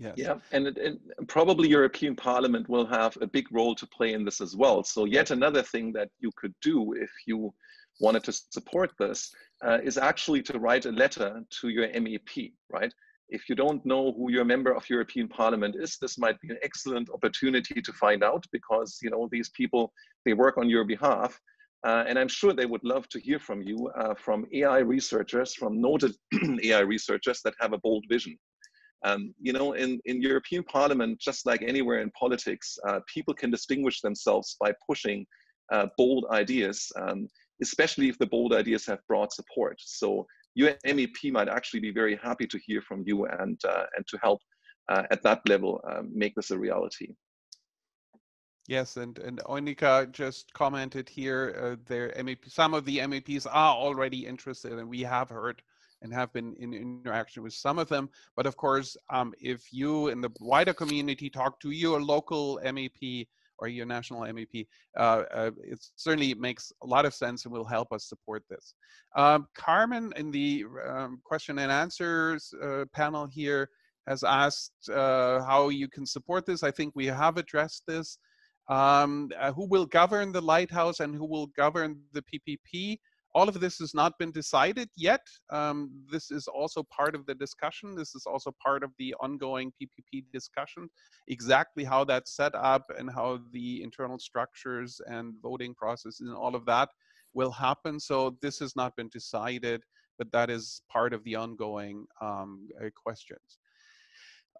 Yes. Yeah, and, it, and, probably European Parliament will have a big role to play in this as well. So yet another thing that you could do if you wanted to support this uh, is actually to write a letter to your MEP, right? If you don't know who your member of European Parliament is, this might be an excellent opportunity to find out because you know these people they work on your behalf, uh, and I'm sure they would love to hear from you, uh, from AI researchers, from noted AI researchers that have a bold vision. Um, you know, in, in European Parliament, just like anywhere in politics, uh, people can distinguish themselves by pushing uh, bold ideas, um, especially if the bold ideas have broad support. So your MEP might actually be very happy to hear from you and, uh, and to help uh, at that level um, make this a reality. Yes, and and Onika just commented here. Uh, their MEP, some of the MEPs are already interested, and we have heard and have been in interaction with some of them. But of course, um, if you in the wider community talk to your local MEP or your national MEP, uh, uh, it certainly makes a lot of sense and will help us support this. Um, Carmen in the um, question and answers uh, panel here has asked uh, how you can support this. I think we have addressed this. Um, uh, who will govern the lighthouse and who will govern the PPP? All of this has not been decided yet. Um, this is also part of the discussion. This is also part of the ongoing PPP discussion, exactly how that's set up and how the internal structures and voting process and all of that will happen. So this has not been decided, but that is part of the ongoing um, uh, questions.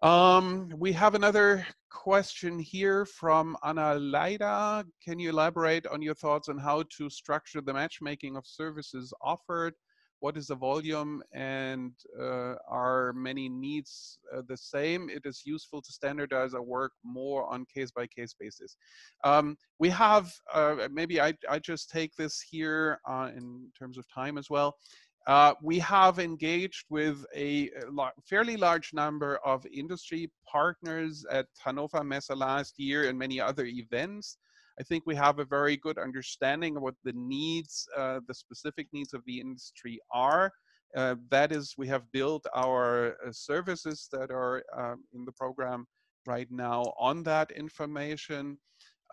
Um, we have another question here from Anna Leida. Can you elaborate on your thoughts on how to structure the matchmaking of services offered? What is the volume and uh, are many needs uh, the same? It is useful to standardize our work more on case by case basis. Um, we have, uh, maybe I, I just take this here uh, in terms of time as well. Uh, we have engaged with a fairly large number of industry partners at Hannover Messe last year and many other events. I think we have a very good understanding of what the needs, uh, the specific needs of the industry are. Uh, that is, we have built our uh, services that are um, in the program right now on that information.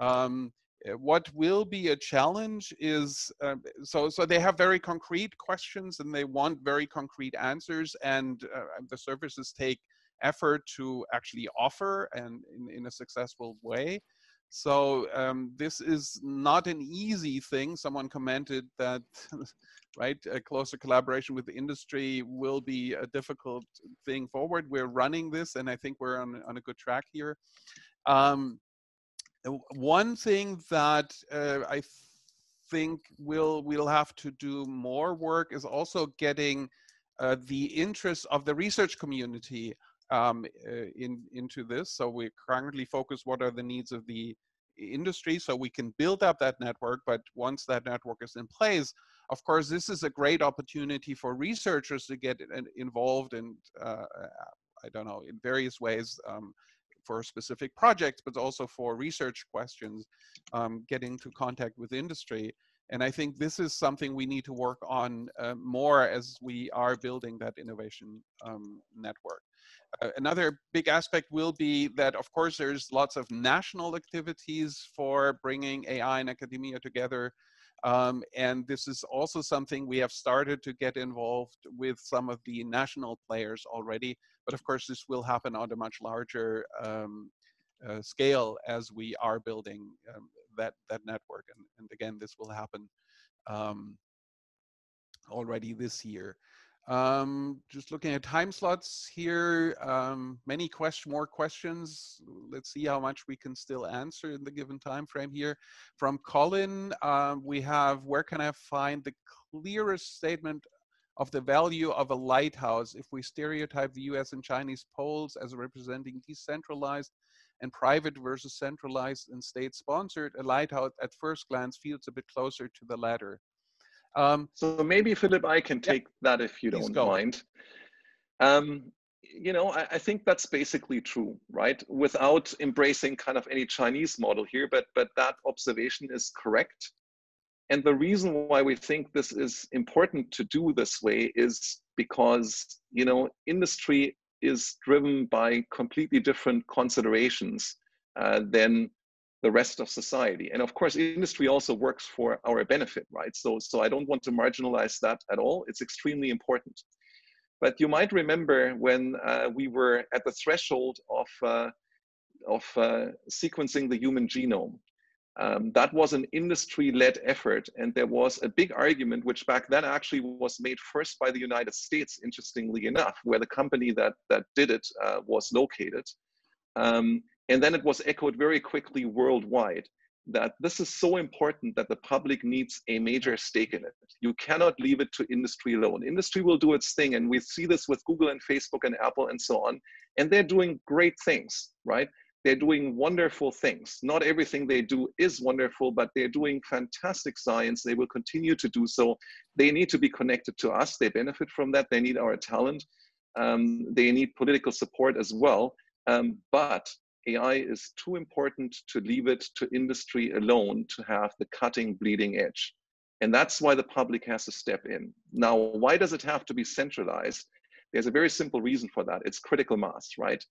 Um, what will be a challenge is uh, so so they have very concrete questions and they want very concrete answers and uh, the services take effort to actually offer and in, in a successful way. So um, this is not an easy thing. Someone commented that right a closer collaboration with the industry will be a difficult thing forward. We're running this and i think we're on, on a good track here. Um, one thing that uh, I think we'll we'll have to do more work is also getting uh, the interest of the research community um, uh, in into this. So we currently focus what are the needs of the industry so we can build up that network but once that network is in place of course this is a great opportunity for researchers to get involved and uh, i don't know in various ways um, for specific projects, but also for research questions, um, getting to contact with industry. And I think this is something we need to work on uh, more as we are building that innovation um, network. Uh, another big aspect will be that, of course, there's lots of national activities for bringing AI and academia together. Um, and this is also something we have started to get involved with some of the national players already. But of course, this will happen on a much larger um, uh, scale as we are building um, that, that network. And, and again, this will happen um, already this year. Um, just looking at time slots here, um, many more questions. Let's see how much we can still answer in the given time frame here. From Colin, um, we have, where can I find the clearest statement of the value of a lighthouse if we stereotype the US and Chinese poles as representing decentralized and private versus centralized and state sponsored, a lighthouse at first glance feels a bit closer to the latter. Um, so maybe Philipp, I can take yeah, that if you don't mind. Um, you know, I, I, think that's basically true, right? Without embracing kind of any Chinese model here, but but that observation is correct. And the reason why we think this is important to do this way is because you know industry is driven by completely different considerations uh, than the rest of society. And of course, industry also works for our benefit, right? So, so I don't want to marginalize that at all. It's extremely important. But you might remember when uh, we were at the threshold of, uh, of uh, sequencing the human genome. Um, that was an industry-led effort, and there was a big argument, which back then actually was made first by the United States, interestingly enough, where the company that that did it uh, was located, um, and then it was echoed very quickly worldwide that this is so important that the public needs a major stake in it. You cannot leave it to industry alone. Industry will do its thing, and we see this with Google and Facebook and Apple and so on, and they're doing great things, right? They're doing wonderful things. Not everything they do is wonderful, but they're doing fantastic science. They will continue to do so. They need to be connected to us. They benefit from that. They need our talent. Um, they need political support as well. Um, but AI is too important to leave it to industry alone to have the cutting, bleeding edge. And that's why the public has to step in. Now, why does it have to be centralized? There's a very simple reason for that. It's critical mass, right?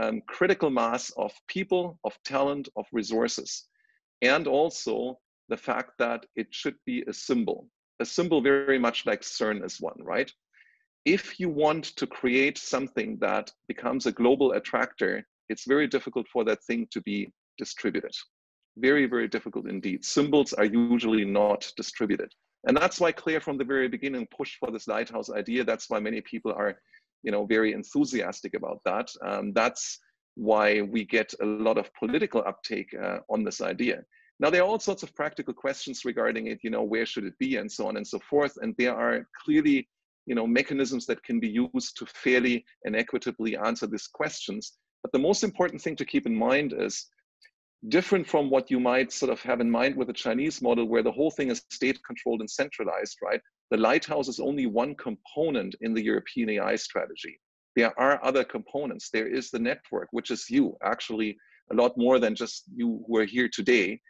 Um, critical mass of people, of talent, of resources. And also the fact that it should be a symbol, a symbol very much like CERN is one, right? If you want to create something that becomes a global attractor, it's very difficult for that thing to be distributed. Very, very difficult indeed. Symbols are usually not distributed. And that's why Claire from the very beginning pushed for this lighthouse idea. That's why many people are, you know, very enthusiastic about that. Um, that's why we get a lot of political uptake uh, on this idea. Now, there are all sorts of practical questions regarding it, you know, where should it be and so on and so forth. And there are clearly, you know, mechanisms that can be used to fairly and equitably answer these questions. But the most important thing to keep in mind is different from what you might sort of have in mind with the Chinese model, where the whole thing is state controlled and centralized, right? The lighthouse is only one component in the European AI strategy. There are other components. There is the network, which is you, actually, a lot more than just you who are here today.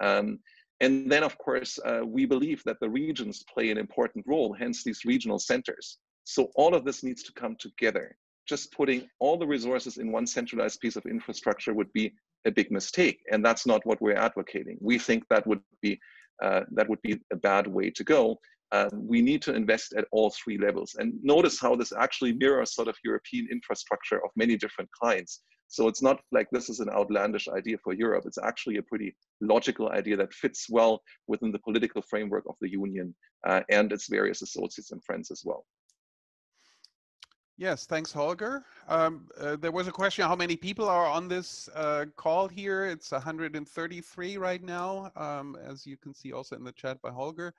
Um, and then, of course, uh, we believe that the regions play an important role, hence these regional centers. So all of this needs to come together just putting all the resources in one centralized piece of infrastructure would be a big mistake, and that's not what we're advocating. We think that would be uh, that would be a bad way to go. Uh, we need to invest at all three levels, and notice how this actually mirrors sort of European infrastructure of many different kinds. So it's not like this is an outlandish idea for Europe. It's actually a pretty logical idea that fits well within the political framework of the Union uh, and its various associates and friends as well. Yes, thanks, Holger. Um, uh, there was a question, how many people are on this uh, call here? It's 133 right now, um, as you can see also in the chat by Holger.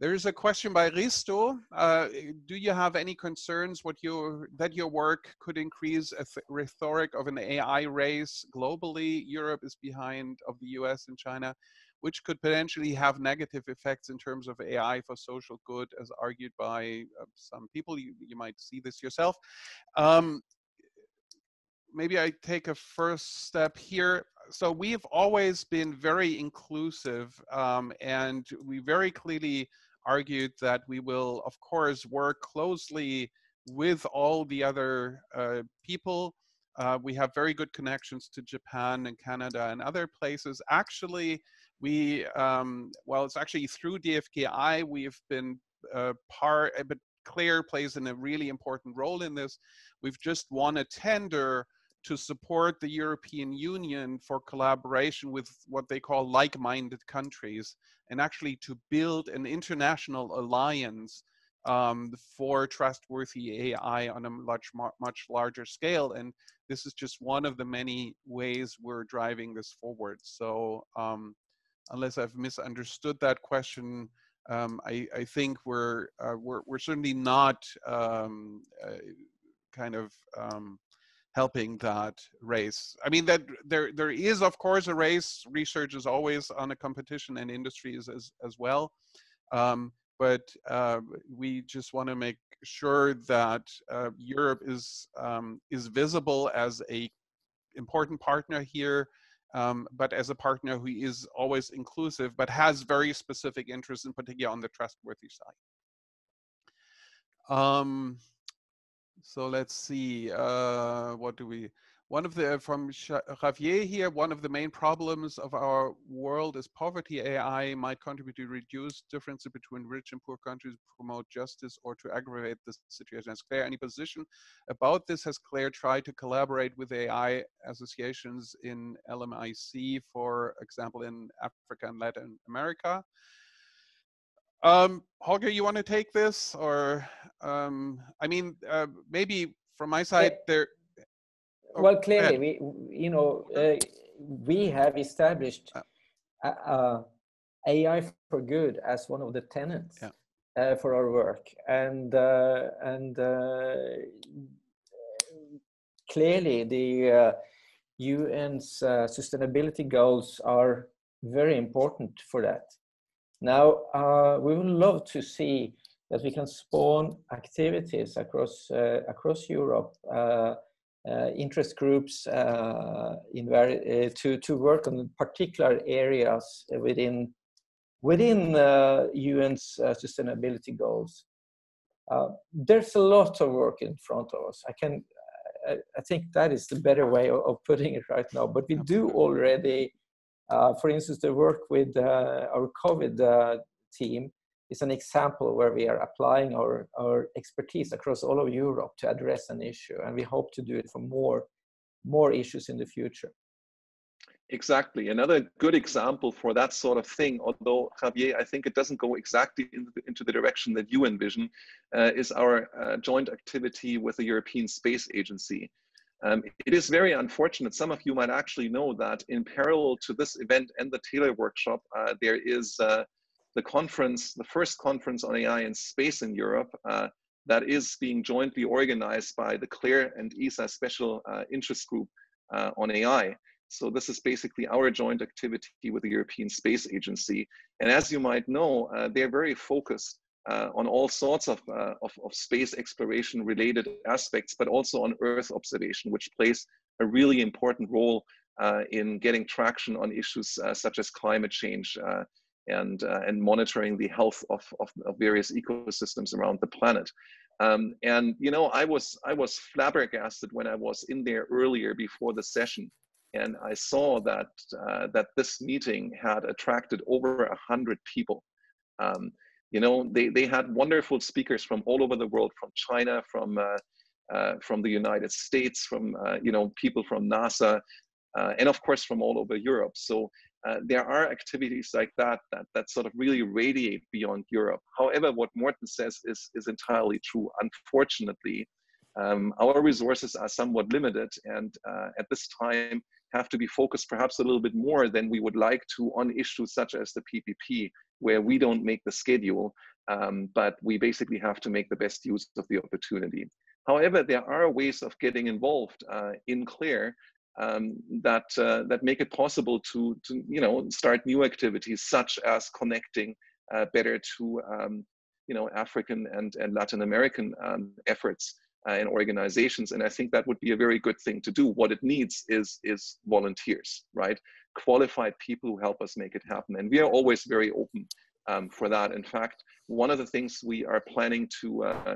There is a question by Risto. Uh, do you have any concerns what your, that your work could increase a rhetoric of an AI race globally? Europe is behind of the US and China which could potentially have negative effects in terms of AI for social good, as argued by uh, some people. You, you might see this yourself. Um, maybe I take a first step here. So we have always been very inclusive, um, and we very clearly argued that we will, of course, work closely with all the other uh, people. Uh, we have very good connections to Japan and Canada and other places. Actually, we, um, well, it's actually through DFKI, we've been uh, part, uh, but Claire plays in a really important role in this. We've just won a tender to support the European Union for collaboration with what they call like-minded countries and actually to build an international alliance um, for trustworthy AI on a much, much larger scale. And this is just one of the many ways we're driving this forward. So um, unless I've misunderstood that question, um, I, I, think we're, uh, we're, we're certainly not um, uh, kind of um, helping that race. I mean that there there is of course a race. Research is always on a competition, and industry is as, as well. Um, but uh, we just want to make sure that uh, Europe is um, is visible as a important partner here, um, but as a partner who is always inclusive, but has very specific interests, in particular on the trustworthy side. Um, so let's see, uh, what do we, one of the, from Javier here, one of the main problems of our world is poverty. AI might contribute to reduce differences between rich and poor countries, promote justice, or to aggravate the situation. Has Claire any position about this? Has Claire tried to collaborate with AI associations in LMIC, for example, in Africa and Latin America? Um, Holger, you want to take this, or um, I mean, uh, maybe from my side, there Oh, well, clearly, we you know uh, we have established uh, uh, AI for good as one of the tenets yeah. Uh, for our work, and uh, and uh, clearly the UN's sustainability goals are very important for that. Now, we would love to see that we can spawn activities across across Europe uh, interest groups uh, in very, uh, to, to work on particular areas within, within UN's sustainability goals. there's a lot of work in front of us. I can I think that is the better way of, putting it right now. But we do already, uh, for instance, the work with uh, our COVID uh, team is an example where we are applying our, our expertise across all of Europe to address an issue. And we hope to do it for more, more issues in the future. Exactly. Another good example for that sort of thing, although Javier, I think it doesn't go exactly into the, into the direction that you envision, uh, is our uh, joint activity with the European Space Agency. Um, it is very unfortunate. Some of you might actually know that in parallel to this event and the TAILOR workshop, uh, there is uh, the conference, the first conference on AI in space in Europe, uh, that is being jointly organized by the CLAIRE and ESA Special uh, Interest Group uh, on AI. So this is basically our joint activity with the European Space Agency. And as you might know, uh, they're very focused uh, on all sorts of, uh, of, of, space exploration related aspects, but also on Earth observation, which plays a really important role in getting traction on issues such as climate change, and, uh, and monitoring the health of, of, of, various ecosystems around the planet. Um, and you know, I was I was flabbergasted when I was in there earlier before the session, and I saw that uh, that this meeting had attracted over a hundred people. Um, you know, they they had wonderful speakers from all over the world, from China, from uh, uh, from the United States, from uh, you know people from NASA, uh, and of course from all over Europe. So uh, there are activities like that, that that sort of really radiate beyond Europe. However, what Morten says is, is entirely true. Unfortunately, um, our resources are somewhat limited and uh, at this time have to be focused perhaps a little bit more than we would like to on issues such as the PPP, where we don't make the schedule, um, but we basically have to make the best use of the opportunity. However, there are ways of getting involved uh, in CLAIRE um, that uh, that make it possible to to you know start new activities such as connecting uh, better to um, you know African and and Latin American um, efforts uh, and organizations, and I think that would be a very good thing to do. What it needs is is volunteers, right? Qualified people who help us make it happen, and we are always very open um, for that. In fact, one of the things we are planning to uh,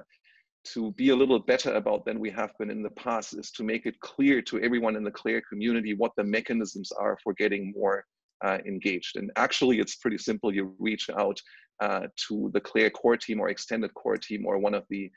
to be a little better about than we have been in the past is to make it clear to everyone in the CLAIRE community what the mechanisms are for getting more uh, engaged. And actually, it's pretty simple. You reach out uh, to the CLAIRE core team or extended core team or one of the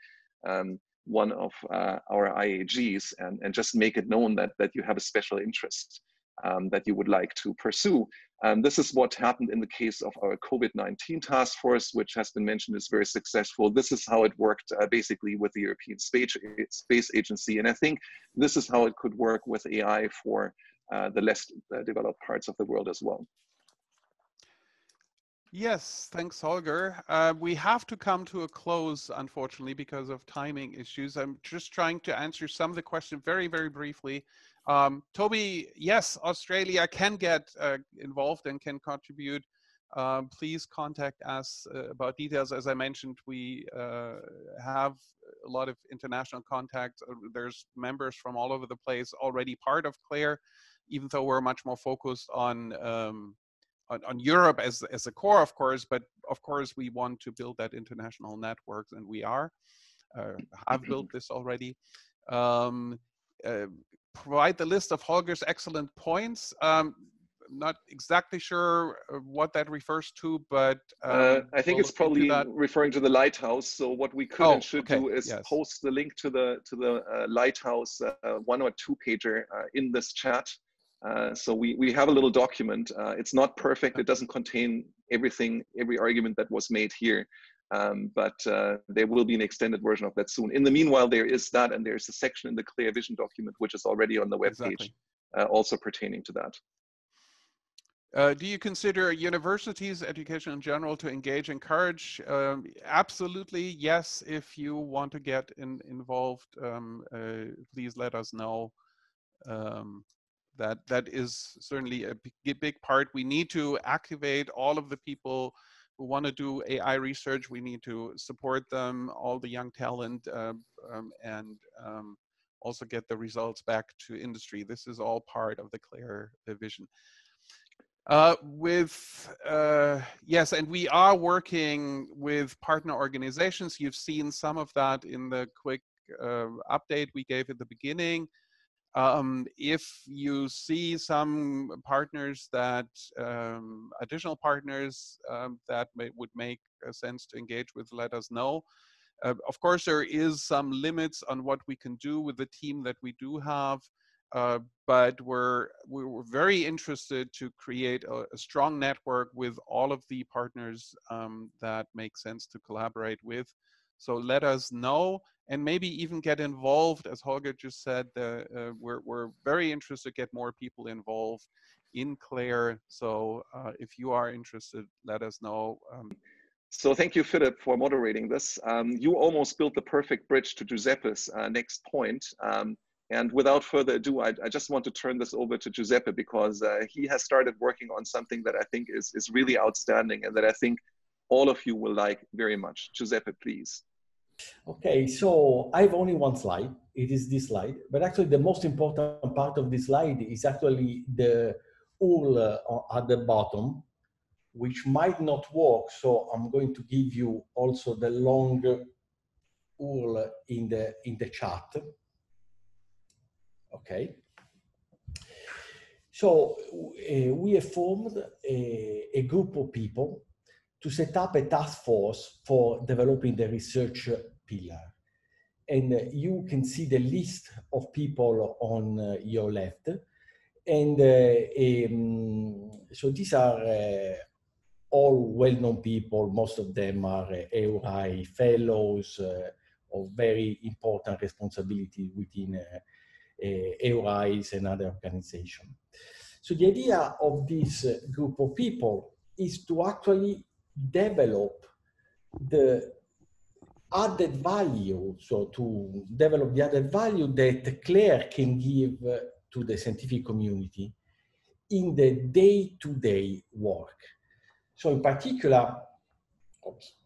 um, one of uh, our IAGs and, and just make it known that, that you have a special interest um, that you would like to pursue. Um, this is what happened in the case of our COVID-19 task force, which has been mentioned is very successful. This is how it worked uh, basically with the European Space, Space Agency. And I think this is how it could work with AI for uh, the less uh, developed parts of the world as well. Yes, thanks, Holger. Uh, we have to come to a close, unfortunately, because of timing issues. I'm just trying to answer some of the questions very, very briefly. Um, Toby, yes, Australia can get uh, involved and can contribute. uh, please contact us uh, about details. As I mentioned, we uh, have a lot of international contacts. Uh, there's members from all over the place already part of Claire, even though we're much more focused on um, on, on, Europe as, as a core, of course, but of course we want to build that international network, and we are, uh, have built this already. Um, uh, provide the list of Holger's excellent points. Um, not exactly sure uh, what that refers to, but uh, um, uh, I think we'll it's probably referring to the lighthouse. So what we could oh, and should okay. do is yes. post the link to the to the uh, lighthouse uh, one or two pager uh, in this chat. so we we have a little document. it's not perfect. It doesn't contain everything, every argument that was made here. Um, but there will be an extended version of that soon. In the meanwhile, there is that, and there's a section in the CLAIRE Vision document which is already on the web exactly. page, also pertaining to that. Uh, do you consider universities, education in general, to engage, encourage? Um, absolutely, yes. If you want to get in, involved, um, uh, please let us know. Um, that that is certainly a big, big part. We need to activate all of the people want to do AI research. We need to support them, all the young talent, uh, um, and um, also get the results back to industry. This is all part of the Claire vision. Uh, with uh, yes, and we are working with partner organizations. You've seen some of that in the quick uh, update we gave at the beginning. Um, if you see some partners that um, additional partners um, that may, would make sense to engage with, let us know. Uh, of course, there is some limits on what we can do with the team that we do have. Uh, but we're we were very interested to create a, a, strong network with all of the partners um, that make sense to collaborate with. So let us know and maybe even get involved. As Holger just said, uh, we're we're very interested to get more people involved in Claire. So uh, if you are interested, let us know. Um, so thank you, Philipp, for moderating this. Um, you almost built the perfect bridge to Giuseppe's uh, next point. Um, and without further ado, I, I, just want to turn this over to Giuseppe because uh, he has started working on something that I think is, is really outstanding and that I think all of you will like very much. Giuseppe, please. Okay, so I have only one slide. It is this slide, but actually the most important part of this slide is actually the URL uh, at the bottom, which might not work. So I'm going to give you also the long URL in the in the chat. Okay. So uh, we have formed a, a, group of people to set up a task force for developing the research pillar. And uh, you can see the list of people on uh, your left. And um, so these are all well-known people. Most of them are EurAI fellows of very important responsibility within EurAIs and other organizations. So the idea of this uh, group of people is to actually develop the added value, so to develop the added value that Claire can give to the scientific community in the day-to-day -day work. So in particular, oops,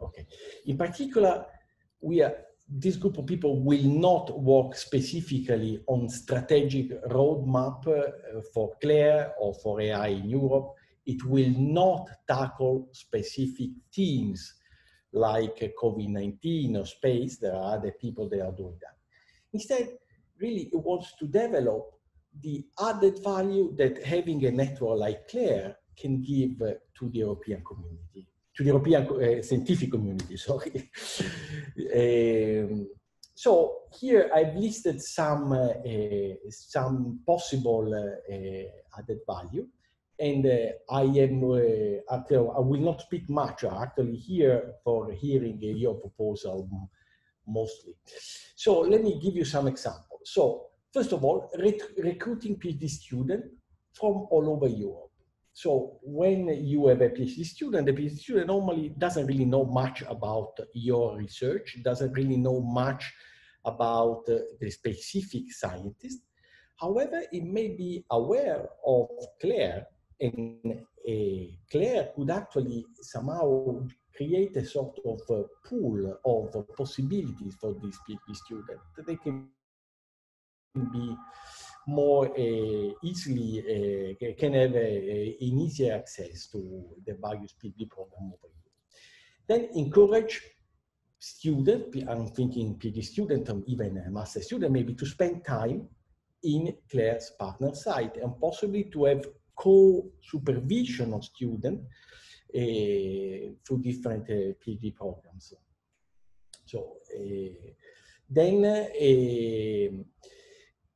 okay, in particular, we are this group of people will not work specifically on strategic roadmap uh, for Claire or for AI in Europe. It will not tackle specific themes like COVID-19 or space. There are other people that are doing that. Instead, really, it wants to develop the added value that having a network like Claire can give uh, to the European community to the European uh, scientific community, sorry. um, so here I've listed some, uh, some possible uh, added value. And uh, I am, uh, actually, I will not speak much actually here for hearing your proposal mostly. So let me give you some examples. So first of all, rec recruiting PhD students from all over Europe. So when you have a PhD student, the PhD student normally doesn't really know much about your research, doesn't really know much about uh, the specific scientist. However, it may be aware of Claire and Claire could actually somehow create a sort of a pool of possibilities for these PhD students. They can be more uh, easily, uh, can have an easier access to the various PhD program over here. Then encourage students, I'm thinking PhD student or even a master student, maybe to spend time in Claire's partner site and possibly to have co-supervision of students uh, through different uh, PhD programs. So uh, then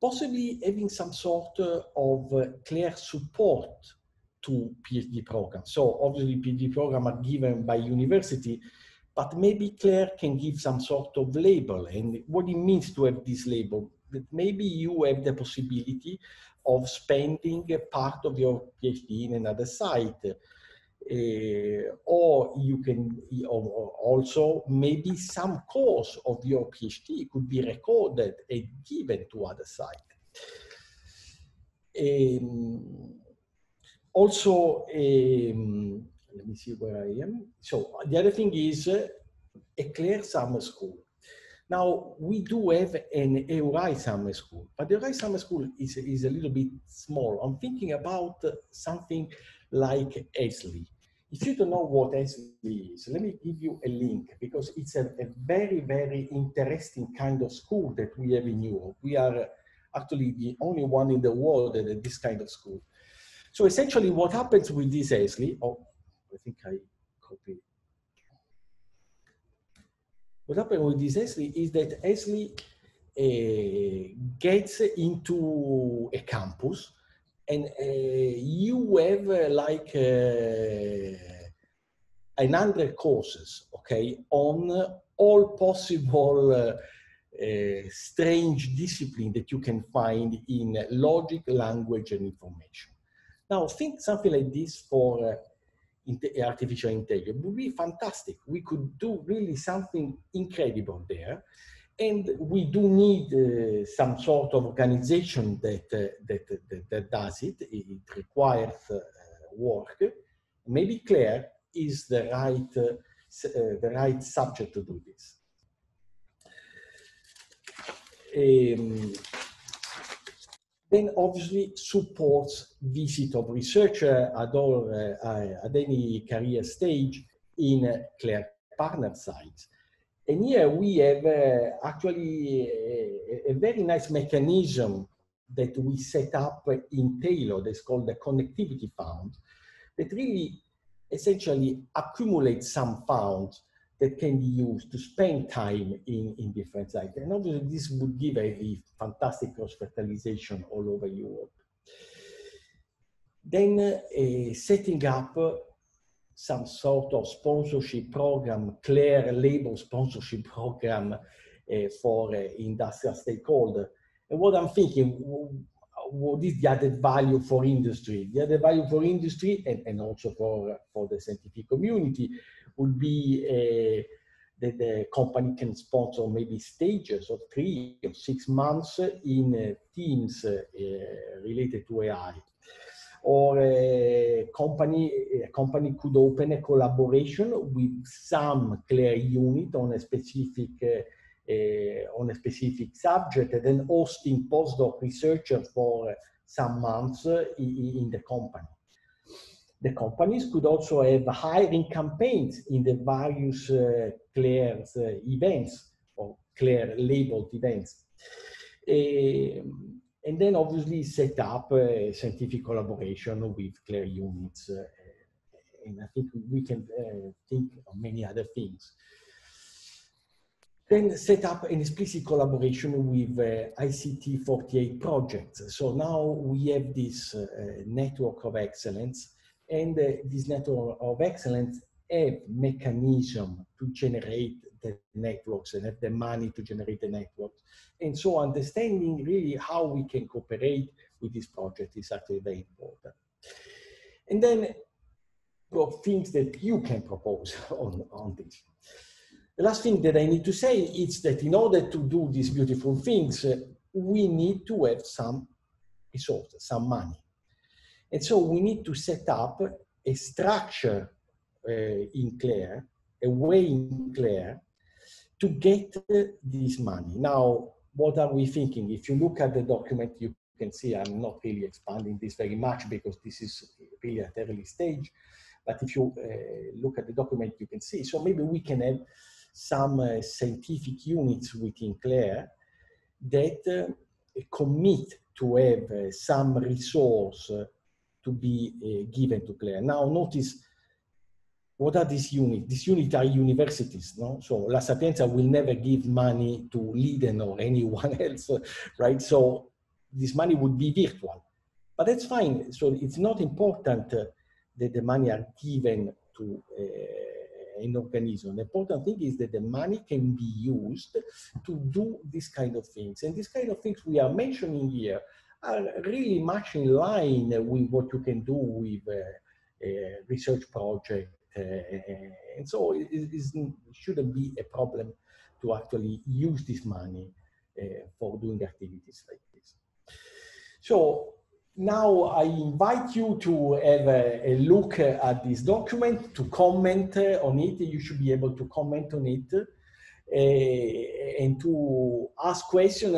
possibly having some sort of CLAIRE support to PhD programs. So obviously PhD programs are given by university, but maybe CLAIRE can give some sort of label and what it means to have this label. That maybe you have the possibility of spending a part of your PhD in another site. Uh, or you can also maybe some course of your PhD could be recorded and given to other site. Um, also, um, let me see where I am. So the other thing is uh, a CLAIRE summer school. Now, we do have an EurAI summer school, but the EurAI summer school is, is a little bit small. I'm thinking about something like ESSLLI. If you don't know what ESSLLI is, let me give you a link because it's a, a very, very interesting kind of school that we have in Europe. We are actually the only one in the world that this kind of school. So essentially what happens with this ESSLLI, oh, I think I copied what happened with this ESSLLI is that ESSLLI uh, gets into a campus and uh, you have uh, like a hundred courses, okay, on all possible uh, strange discipline that you can find in logic, language, and information. Now, think something like this for uh, artificial intelligence would be fantastic. We could do really something incredible there. And we do need uh, some sort of organization that, uh, that, that, that, does it. It requires uh, work. Maybe CLAIRE is the right, the right subject to do this. Um, then obviously supports visit of researcher at, all, uh, at any career stage in CLAIRE partner sites. And here we have uh, actually a, a, very nice mechanism that we set up in TAILOR that's called the Connectivity Fund that really essentially accumulates some funds that can be used to spend time in, in different sites. And obviously this would give a, a fantastic cross-fertilization all over Europe. Then uh, setting up some sort of sponsorship program, CLAIRE label sponsorship program uh, for uh, industrial stakeholder. And what I'm thinking, what is the added value for industry? The added value for industry and, and also for, for the scientific community would be uh, that the company can sponsor maybe stages of three or six months in uh, teams uh, related to AI. Or a company, a company could open a collaboration with some CLAIRE unit on a specific uh, on a specific subject and then hosting postdoc researchers for some months in, in the company. The companies could also have hiring campaigns in the various uh, uh, events or CLAIRE labeled events. Um, and then obviously set up uh, scientific collaboration with CLAIRE units. Uh, and I think we can uh, think of many other things. Then set up an explicit collaboration with uh, ICT 48 projects. So now we have this network of excellence and uh, this network of excellence have mechanism to generate the networks and have the money to generate the networks. And so understanding really how we can cooperate with this project is actually very important. And then things that you can propose on, on this. The last thing that I need to say is that in order to do these beautiful things, uh, we need to have some resources, some money. And so we need to set up a structure uh, in CLAIRE, a way in CLAIRE to get this money. Now, what are we thinking? If you look at the document, you can see I'm not really expanding this very much because this is really at early stage. But if you uh, look at the document, you can see. So maybe we can have some uh, scientific units within CLAIRE that uh, commit to have uh, some resource uh, to be uh, given to CLAIRE. Now notice, what are these units? These units are universities, no? So La Sapienza will never give money to Leiden or anyone else, right? So this money would be virtual. But that's fine. So it's not important uh, that the money are given to uh, an organism. The important thing is that the money can be used to do this kind of things. And these kind of things we are mentioning here are really much in line with what you can do with a research project. Uh, and so it, it shouldn't be a problem to actually use this money uh, for doing activities like this. So now I invite you to have a, a, look at this document, to comment on it. You should be able to comment on it uh, and to ask questions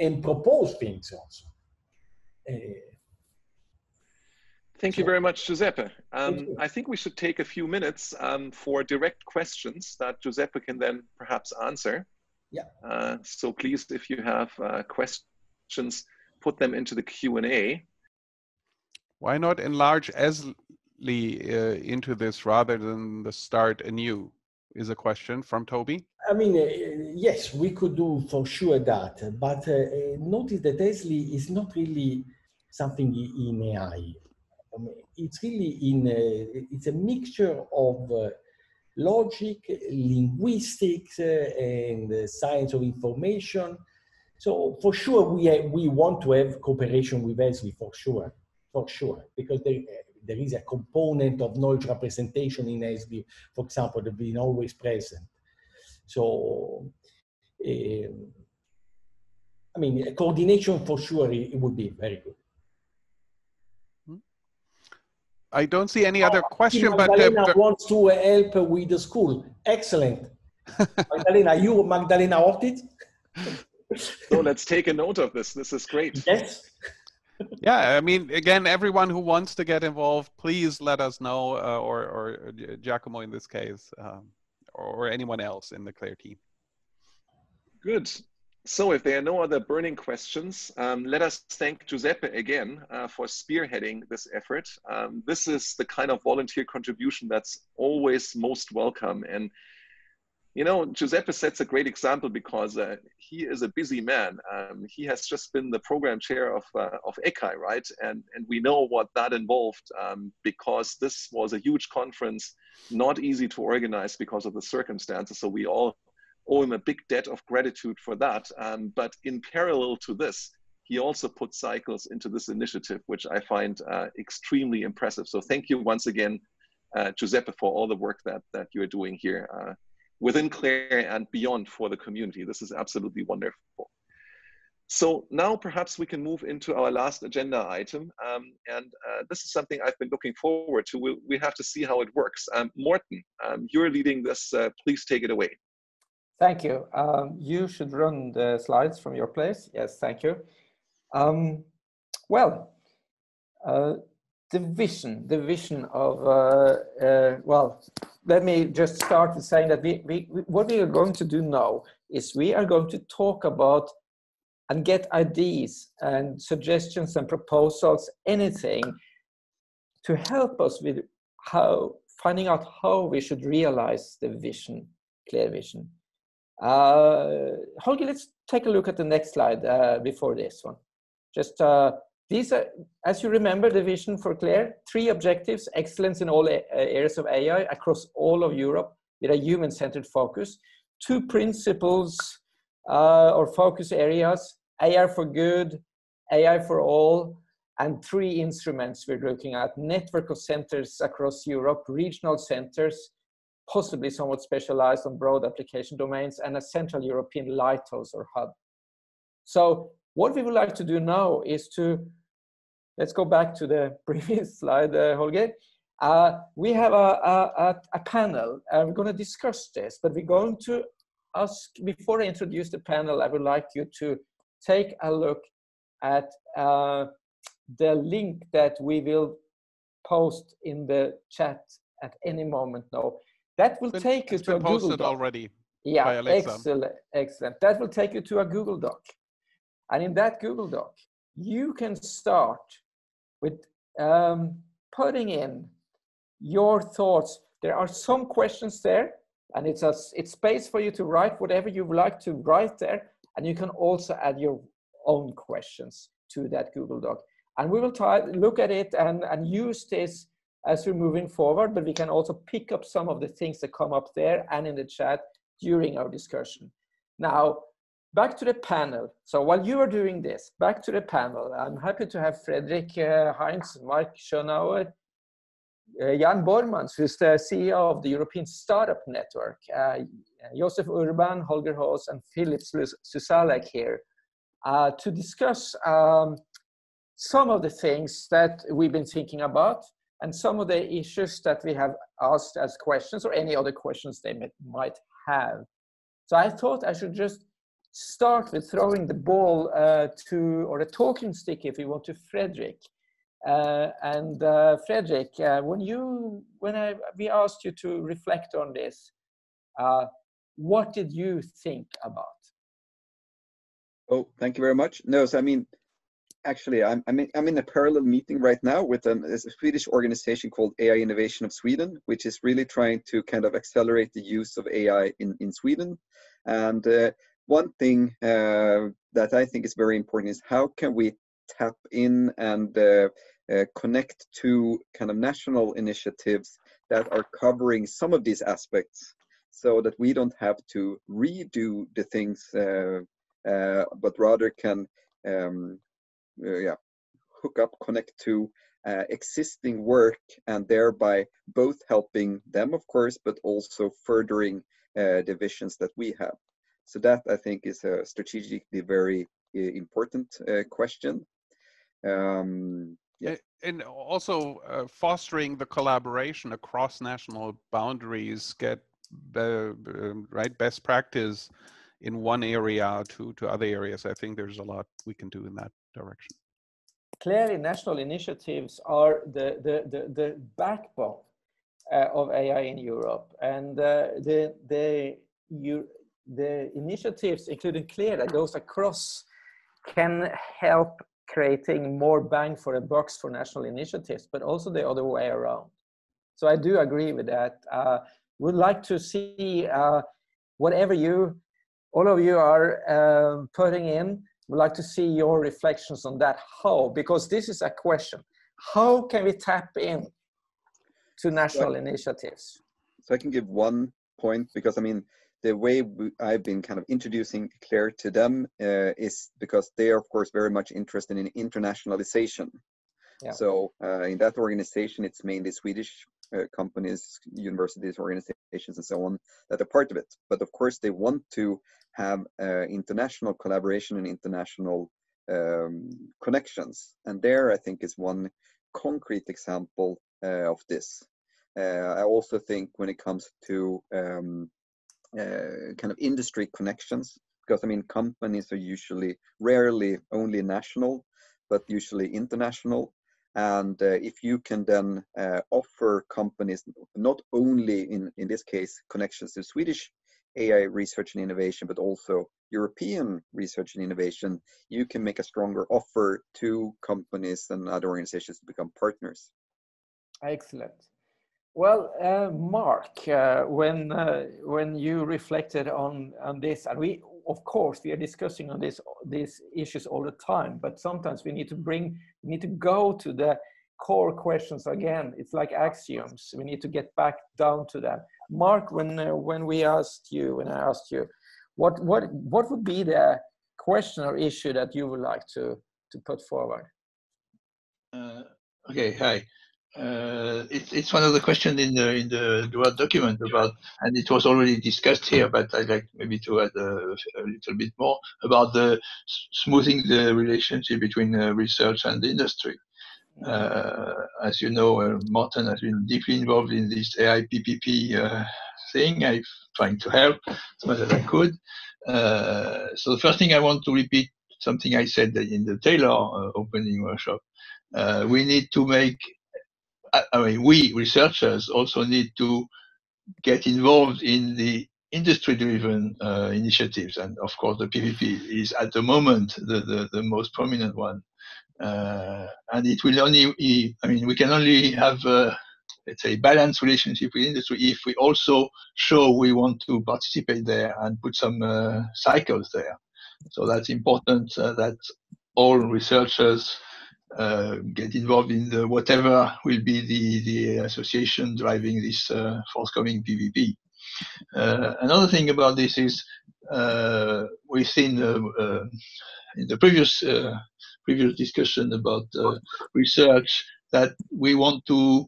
and propose things also. Uh, Thank you very much, Giuseppe. Um, I think we should take a few minutes um, for direct questions that Giuseppe can then perhaps answer. Yeah. Uh, so please, if you have uh, questions, put them into the Q&A. Why not enlarge ESSLLI uh, into this rather than the start anew? Is a question from Toby. I mean, uh, yes, we could do for sure that, but uh, notice that ESSLLI is not really something in AI. I mean, it's really in, a, it's a mixture of uh, logic, linguistics, uh, and science of information so for sure, we, have, we want to have cooperation with ESSLLI for sure, for sure, because there, there is a component of knowledge representation in ESSLLI, for example, that been always present. So, um, I mean, coordination for sure, it, would be very good. I don't see any other question, Magdalena but uh, wants to help with the school. Excellent. Magdalena, you Magdalena Ortiz? so let's take a note of this. This is great. Yes. yeah, I mean, again, everyone who wants to get involved, please let us know, uh, or, or Giacomo in this case, um, or anyone else in the CLAIRE team. Good. So if there are no other burning questions, um, let us thank Giuseppe again uh, for spearheading this effort. Um, this is the kind of volunteer contribution that's always most welcome. And you know, Giuseppe sets a great example because uh, he is a busy man. Um, he has just been the program chair of, uh, of ECAI, right? And, and we know what that involved um, because this was a huge conference, not easy to organize because of the circumstances. So we all owe him a big debt of gratitude for that. Um, but in parallel to this, he also put cycles into this initiative, which I find uh, extremely impressive. So thank you once again, uh, Giuseppe, for all the work that, that you're doing here. Uh, within CLAIRE and beyond for the community. This is absolutely wonderful. So now perhaps we can move into our last agenda item. Um, and uh, this is something I've been looking forward to. We, we have to see how it works. Um, Morten, um, you're leading this. Uh, please take it away. Thank you. Um, you should run the slides from your place. Yes, thank you. Um, well, uh, the vision, the vision of, uh, uh, well, let me just start with saying that we, we, we, what we are going to do now is we are going to talk about and get ideas and suggestions and proposals, anything to help us with how, finding out how we should realize the vision, CLAIRE vision. Uh, Holger, let's take a look at the next slide uh, before this one. Just uh, these are, as you remember, the vision for CLAIRE, three objectives, excellence in all areas of AI across all of Europe with a human-centered focus. Two principles uh, or focus areas, AI for good, AI for all, and three instruments we're looking at, network of centers across Europe, regional centers, possibly somewhat specialized on broad application domains, and a central European lighthouse or hub. So what we would like to do now is to, let's go back to the previous slide, uh, Holger. Uh, we have a, a, a panel. Uh, we're going to discuss this, but we're going to ask, before I introduce the panel, I would like you to take a look at uh, the link that we will post in the chat at any moment now. That will been, take you to a Google Doc. already. Yeah, excellent, excellent. That will take you to a Google Doc. And in that Google Doc, you can start with um, putting in your thoughts. There are some questions there, and it's a it's space for you to write whatever you would like to write there, and you can also add your own questions to that Google Doc. And we will try look at it and, and use this as we're moving forward, but we can also pick up some of the things that come up there and in the chat during our discussion. Now, back to the panel. So while you are doing this, back to the panel, I'm happy to have Fredrik uh, Heintz, Marc Schoenauer, uh, Jan Bormans, who's the CEO of the European Startup Network, uh, Josef Urban, Holger Hoos, and Philipp Slusallek here uh, to discuss um, some of the things that we've been thinking about and some of the issues that we have asked as questions or any other questions they might have. So I thought I should just start with throwing the ball uh, to, or a talking stick if you want, to Fredrik. Uh, and uh, Fredrik, uh, when you, when I, we asked you to reflect on this, uh, what did you think about? Oh, thank you very much. No, so I mean, actually, I'm I'm in, I'm in a parallel meeting right now with an, a Swedish organization called AI Innovation of Sweden, which is really trying to kind of accelerate the use of AI in in Sweden. And uh, one thing uh, that I think is very important is how can we tap in and uh, uh connect to kind of national initiatives that are covering some of these aspects, so that we don't have to redo the things, uh, uh, but rather can um, yeah, hook up, connect to uh, existing work, and thereby both helping them, of course, but also furthering uh, the visions that we have. So that I think is a strategically very important question. Um, yeah. And also uh, fostering the collaboration across national boundaries, get uh, right best practice in one area to to other areas. I think there's a lot we can do in that direction. Clearly, national initiatives are the, the, the, the backbone uh, of AI in Europe. And uh, the, the, you, the initiatives, including CLAIRE, that goes across, can help creating more bang for a box for national initiatives, but also the other way around. So I do agree with that. Uh, would like to see uh, whatever you, all of you are um, putting in, We'd like to see your reflections on that. How? Because this is a question. How can we tap in to national so I, initiatives? So I can give one point because I mean the way we, I've been kind of introducing CLAIRE to them uh, is because they are of course very much interested in internationalization. Yeah. So uh, in that organization, it's mainly Swedish uh, companies, universities, organizations, and so on that are part of it. But of course, they want to have uh, international collaboration and international um, connections. And there, I think, is one concrete example uh, of this. Uh, I also think when it comes to um, uh, kind of industry connections, because I mean, companies are usually rarely only national, but usually international. And uh, if you can then uh, offer companies not only in, in this case connections to Swedish AI research and innovation, but also European research and innovation, you can make a stronger offer to companies and other organizations to become partners. Excellent. Well, uh, Marc, uh, when uh, when you reflected on on this, and we, of course, we are discussing on this these issues all the time, but sometimes we need to bring, we need to go to the core questions again. It's like axioms. We need to get back down to that. Marc, when uh, when we asked you, when I asked you, what what what would be the question or issue that you would like to to put forward? Uh, okay, hi. Uh, it's it's one of the questions in the in the Word document about, and it was already discussed here, but I'd like maybe to add a, a little bit more about the smoothing the relationship between uh, research and industry. Uh, as you know, uh, Morten has been deeply involved in this AI PPP uh, thing. I'm trying to help as much as I could. So the first thing I want to repeat something I said in the TAILOR opening workshop. We need to make, I mean, we researchers also need to get involved in the industry-driven uh, initiatives. And of course, the PPP is at the moment the, the, the most prominent one. Uh, and it will only, I mean, we can only have, a, let's say, balanced relationship with industry if we also show we want to participate there and put some uh, cycles there. So that's important uh, that all researchers uh, get involved in the, whatever will be the, the association driving this uh, forthcoming PPP. Uh, another thing about this is uh, we've seen uh, in the previous previous discussion about research that we want to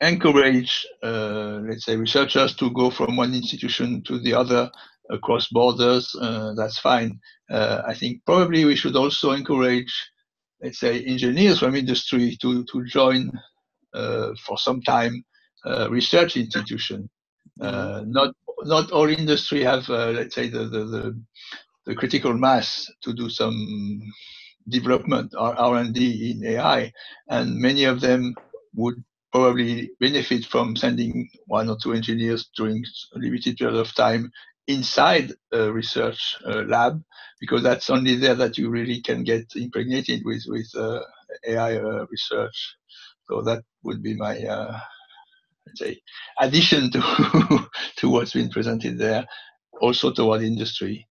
encourage, let's say, researchers to go from one institution to the other across borders, that's fine. I think probably we should also encourage, let's say, engineers from industry to, to join uh, for some time research institution. Mm-hmm. not not all industry have, let's say, the, the, the, the critical mass to do some development or R&D in AI, and many of them would probably benefit from sending one or two engineers during a limited period of time inside a research uh, lab because that's only there that you really can get impregnated with with uh, AI uh, research. So that would be my uh, let's say addition to to what's been presented there, also toward industry.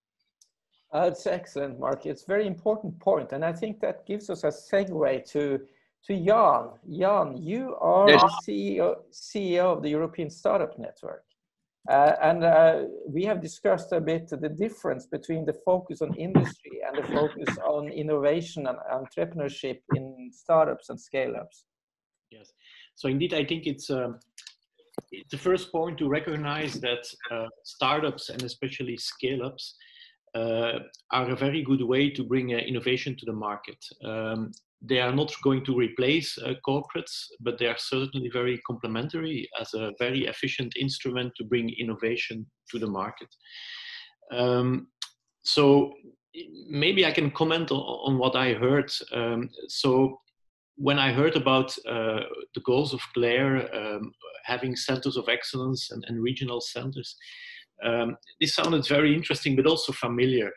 That's excellent, Marc. It's a very important point, and I think that gives us a segue to to Jan. Jan, you are yes. the CEO, CEO of the European Startup Network. Uh, and uh, we have discussed a bit the difference between the focus on industry and the focus on innovation and entrepreneurship in startups and scale-ups. Yes. So indeed, I think it's, um, it's the first point to recognize that uh, startups and especially scale-ups uh, are a very good way to bring uh, innovation to the market. Um, they are not going to replace uh, corporates, but they are certainly very complementary as a very efficient instrument to bring innovation to the market. Um, so maybe I can comment on, on what I heard. Um, so when I heard about uh, the goals of CLAIRE um, having centers of excellence and, and regional centers, um, this sounded very interesting, but also familiar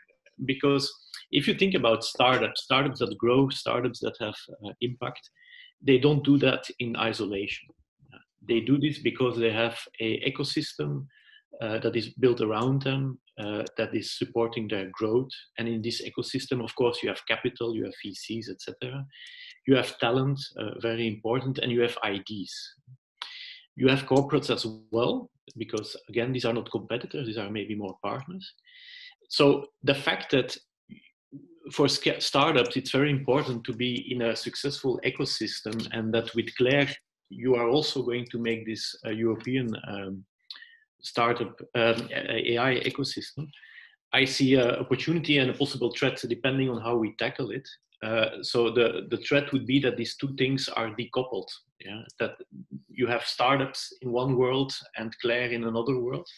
because if you think about startups, startups that grow, startups that have uh, impact, they don't do that in isolation. they do this because they have a ecosystem uh, that is built around them, uh, that is supporting their growth. And in this ecosystem, of course, you have capital, you have VCs, etc. You have talent, uh, very important, and you have IDs. You have corporates as well, because again, these are not competitors; these are maybe more partners. So the fact that for startups, it's very important to be in a successful ecosystem, and that with CLAIRE, you are also going to make this uh, European um, startup um, AI ecosystem. I see an opportunity and a possible threat depending on how we tackle it. Uh, so the, the threat would be that these two things are decoupled. Yeah, that you have startups in one world and CLAIRE in another world.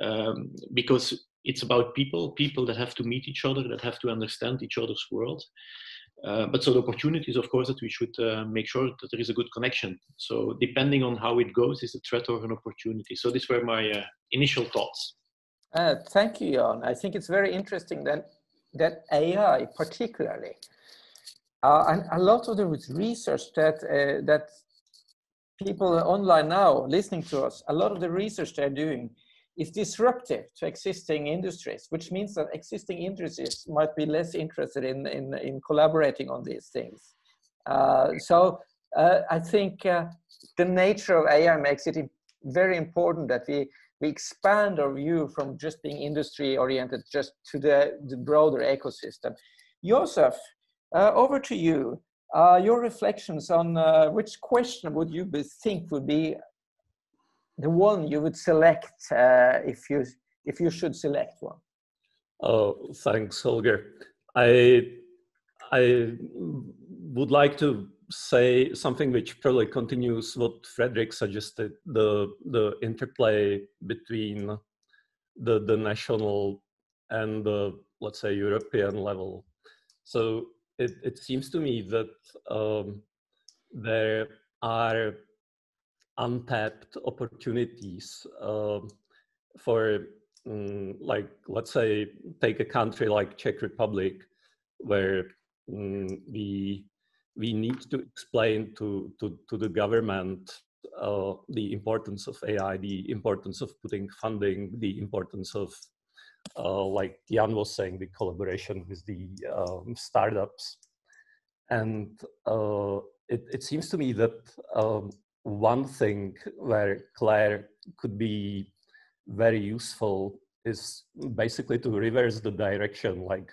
Um, because it's about people, people that have to meet each other, that have to understand each other's world. Uh, but so the opportunity is, of course, that we should uh, make sure that there is a good connection. So depending on how it goes, is a threat or an opportunity. So these were my uh, initial thoughts. Uh, thank you, Jan. I think it's very interesting that that AI, particularly, uh, and a lot of the research that uh, that people online now listening to us, a lot of the research they're doing is disruptive to existing industries, which means that existing industries might be less interested in, in, in collaborating on these things. Uh, so uh, I think uh, the nature of AI makes it very important that we, we expand our view from just being industry oriented just to the, the broader ecosystem. Josef, uh, over to you. Uh, your reflections on uh, which question would you think would be the one you would select uh, if you if you should select one? Oh, thanks, Holger. I I would like to say something which probably continues what Fredrik suggested, the, the interplay between the, the national and the, let's say, European level. So it, it seems to me that um, there are untapped opportunities uh, for um, like let's say take a country like czech republic where um, we we need to explain to to, to the government uh, the importance of ai the importance of putting funding the importance of uh, like Jan was saying, the collaboration with the um, startups. And uh, it, it, seems to me that um, one thing where CLAIRE could be very useful is basically to reverse the direction. Like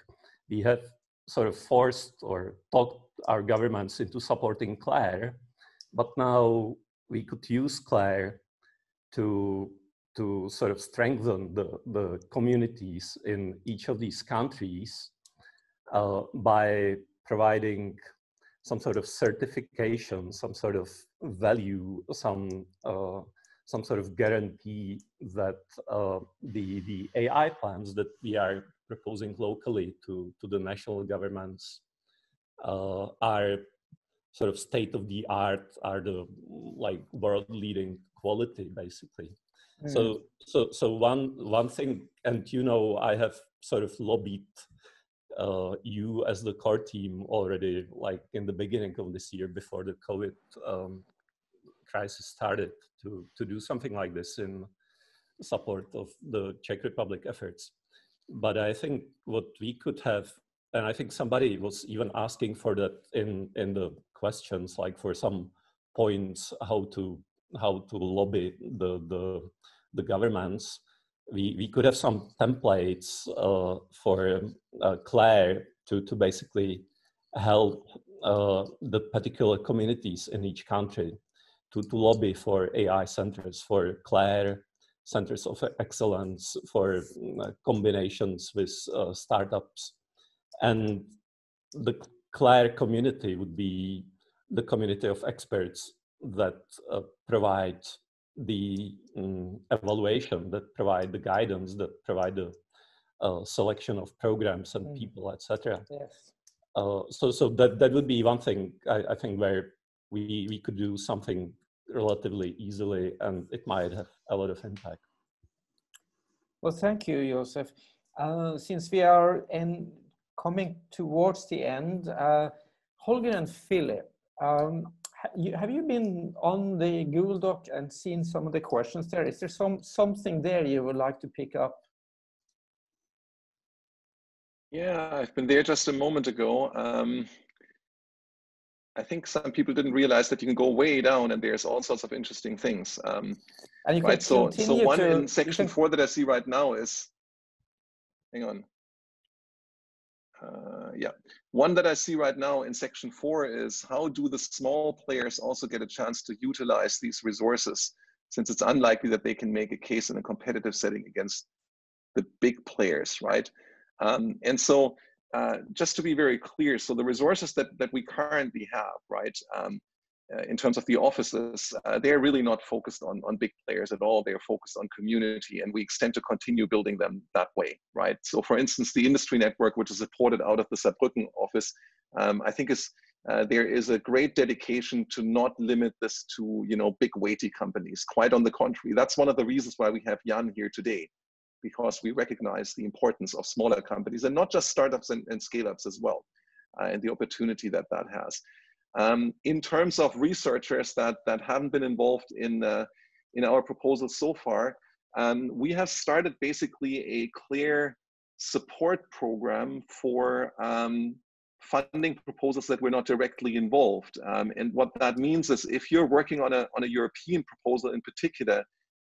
we have sort of forced or talked our governments into supporting CLAIRE, but now we could use Claire to to sort of strengthen the, the communities in each of these countries uh, by providing some sort of certification, some sort of value, some uh, some sort of guarantee that uh, the the AI plans that we are proposing locally to to the national governments uh, are sort of state of the art, are the like world leading quality basically. Mm. So so so one one thing, and you know, I have sort of lobbied uh, you as the core team already, like in the beginning of this year, before the COVID um, crisis started, to to do something like this in support of the Czech Republic efforts. But I think what we could have, and I think somebody was even asking for that in in the questions, like for some points how to how to lobby the the the governments, we, we could have some templates uh, for uh, CLAIRE to, to basically help uh, the particular communities in each country to, to lobby for AI centers, for CLAIRE centers of excellence, for uh, combinations with uh, startups. And the CLAIRE community would be the community of experts that uh, provide the um, evaluation, that provide the guidance, that provide the uh, selection of programs and mm. people, etc. Yes. Uh, so, so that that would be one thing I, I, think where we we could do something relatively easily, and it might have a lot of impact. Well, thank you, Josef. Uh, since we are in coming towards the end, uh, Holger and Philipp, um, you, have you been on the Google Doc and seen some of the questions there? Is there some something there you would like to pick up? Yeah, I've been there just a moment ago. Um, I think some people didn't realize that you can go way down and there's all sorts of interesting things. Um, and you right, so, so one to, in section can... four that I see right now is, hang on, uh, yeah. One that I see right now in section four is how do the small players also get a chance to utilize these resources since it's unlikely that they can make a case in a competitive setting against the big players, right? Um, and so uh, just to be very clear, so the resources that, that we currently have, right, um, uh, in terms of the offices, uh, they're really not focused on, on big players at all. They're focused on community, and we extend to continue building them that way, right? So, for instance, the industry network, which is supported out of the Saarbrücken office, um, I think is uh, there is a great dedication to not limit this to you know big weighty companies. Quite on the contrary, that's one of the reasons why we have Jan here today, because we recognize the importance of smaller companies and not just startups and, and scale-ups as well, uh, and the opportunity that that has. Um, in terms of researchers that, that haven't been involved in, uh, in our proposal so far, um, we have started basically a CLAIRE support program for um, funding proposals that were not directly involved. Um, and what that means is if you're working on a, on a European proposal in particular,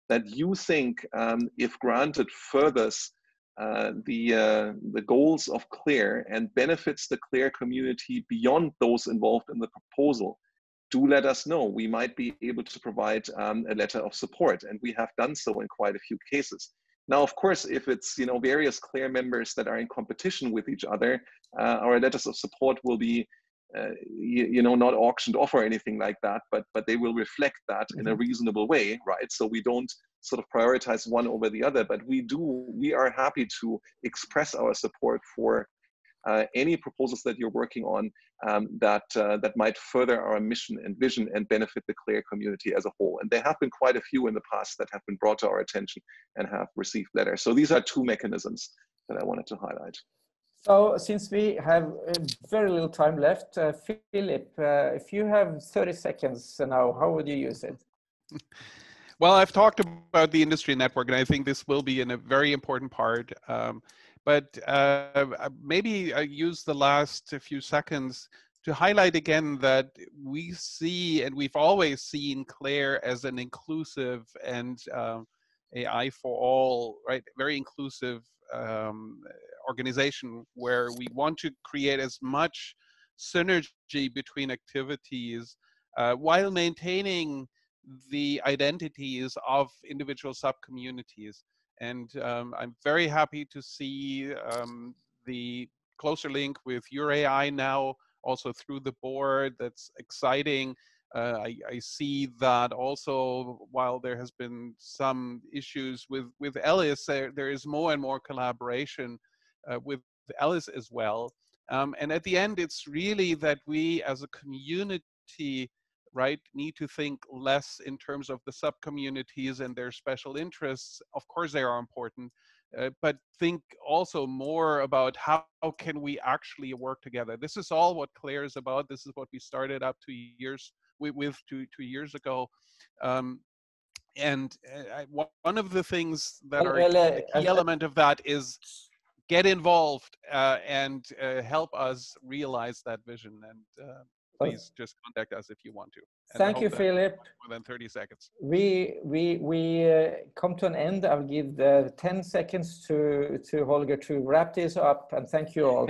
that you think, um, if granted, furthers uh, the, uh, the goals of CLAIRE and benefits the CLAIRE community beyond those involved in the proposal, do let us know. We might be able to provide um, a letter of support, and we have done so in quite a few cases. Now, of course, if it's you know various CLAIRE members that are in competition with each other, uh, our letters of support will be uh, you, you, know not auctioned off or anything like that but but they will reflect that mm-hmm. in a mm-hmm. reasonable way right so we don't sort of prioritize one over the other but we do we are happy to express our support for uh, any proposals that you're working on um, that uh, that might further our mission and vision and benefit the CLAIRE community as a whole. And there have been quite a few in the past that have been brought to our attention and have received letters. So these are two mechanisms that I wanted to highlight. So since we have uh, very little time left, uh, Philipp, uh, if you have 30 seconds now, how would you use it? Well, I've talked about the industry network, and I think this will be in a very important part. Um, but uh, maybe I use the last few seconds to highlight again that we see and we've always seen CLAIRE as an inclusive and um, AI for all, right? Very inclusive um, organization where we want to create as much synergy between activities uh, while maintaining the identities of individual sub-communities. And um, I'm very happy to see um, the closer link with EurAI now also through the board. That's exciting. Uh, I, I, see that also while there has been some issues with, with ELLIS, there, there is more and more collaboration uh, with ELLIS as well. Um, and at the end, it's really that we as a community right, need to think less in terms of the sub-communities and their special interests. Of course, they are important, uh, but think also more about how, how, can we actually work together. This is all what CLAIRE is about. This is what we started up two years with, with two, two years ago. Um, and uh, one of the things that are the key element of that is get involved uh, and uh, help us realize that vision. And uh, please just contact us if you want to. And Thank you, Philipp. More than 30 seconds. We we we uh, come to an end. I'll give the 10 seconds to to Holger to wrap this up, and thank you all.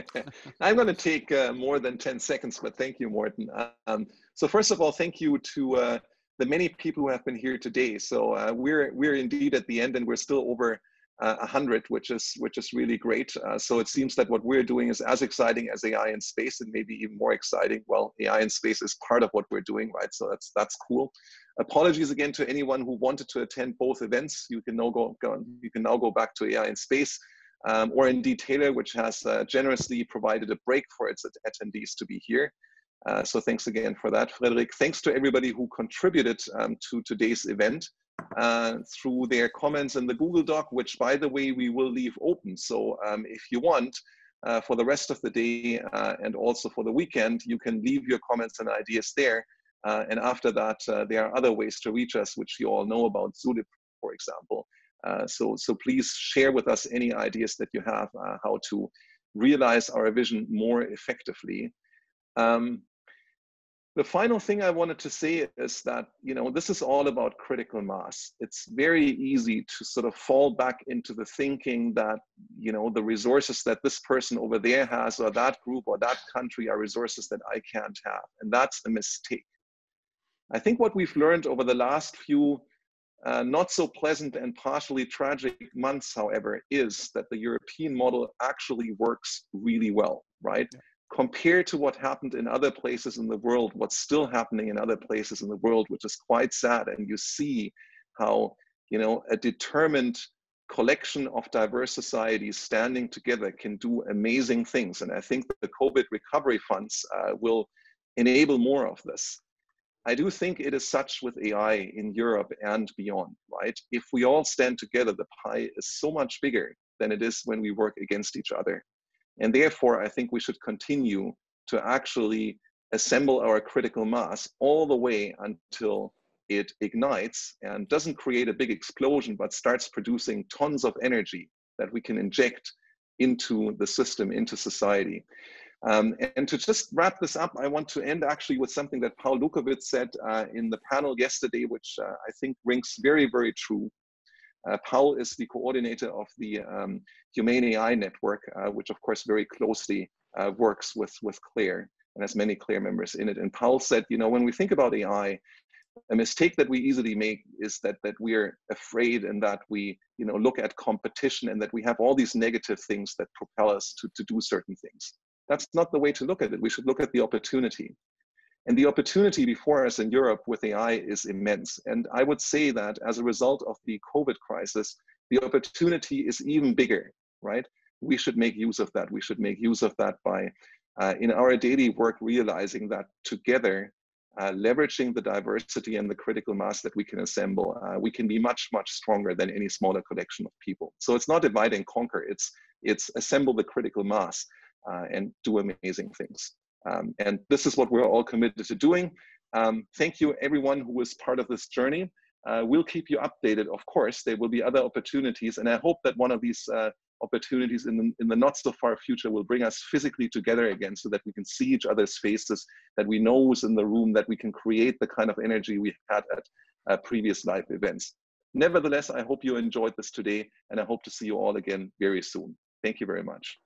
I'm going to take uh, more than 10 seconds, but thank you, Morten. Um, so first of all, thank you to uh, the many people who have been here today. So uh, we're we're indeed at the end, and we're still over uh, 100, which is which is really great. Uh, so it seems that what we're doing is as exciting as AI in space, and maybe even more exciting. Well, AI in space is part of what we're doing, right? So that's that's cool. Apologies again to anyone who wanted to attend both events. You can now go, go you can now go back to AI in space. Um, or indeed TAILOR, which has uh, generously provided a break for its attendees to be here. Uh, so thanks again for that, Fredrik. Thanks to everybody who contributed um, to today's event uh, through their comments in the Google Doc, which by the way, we will leave open. So um, if you want, uh, for the rest of the day uh, and also for the weekend, you can leave your comments and ideas there. Uh, and after that, there are other ways to reach us, which you all know about, Zulip, for example. So, so please share with us any ideas that you have how to realize our vision more effectively. Um, the final thing I wanted to say is that, you know, this is all about critical mass. It's very easy to sort of fall back into the thinking that, you know, the resources that this person over there has or that group or that country are resources that I can't have. And that's a mistake. I think what we've learned over the last few uh, not so pleasant and partially tragic months, however, is that the European model actually works really well, right? Yeah compared to what happened in other places in the world, what's still happening in other places in the world, which is quite sad. And you see how, you know, a determined collection of diverse societies standing together can do amazing things. And I think the COVID recovery funds uh, will enable more of this. I do think it is such with AI in Europe and beyond, right? If we all stand together, the pie is so much bigger than it is when we work against each other. And therefore, I think we should continue to actually assemble our critical mass all the way until it ignites and doesn't create a big explosion, but starts producing tons of energy that we can inject into the system, into society. Um, and to just wrap this up, I want to end actually with something that Paul Lukowitz said uh, in the panel yesterday, which uh, I think rings very, very true. Uh, Paul is the coordinator of the um, Humane AI Network, uh, which of course very closely uh, works with, with CLAIRE and has many CLAIRE members in it. And Paul said, you know, when we think about AI, a mistake that we easily make is that that we're afraid and that we you know look at competition and that we have all these negative things that propel us to, to do certain things That's not the way to look at it. We should look at the opportunity. And the opportunity before us in Europe with AI is immense. And I would say that as a result of the COVID crisis, the opportunity is even bigger, right? We should make use of that. We should make use of that by, uh, in our daily work, realizing that together, uh, leveraging the diversity and the critical mass that we can assemble, uh, we can be much, much stronger than any smaller collection of people. So it's not divide and conquer, it's, it's assemble the critical mass uh, and do amazing things. Um, and this is what we're all committed to doing. Um, thank you everyone who was part of this journey. Uh, we'll keep you updated, of course. There will be other opportunities, and I hope that one of these uh, opportunities in the, in the not so far future will bring us physically together again so that we can see each other's faces, that we know who's in the room, that we can create the kind of energy we had at uh, previous live events. Nevertheless, I hope you enjoyed this today, and I hope to see you all again very soon. Thank you very much.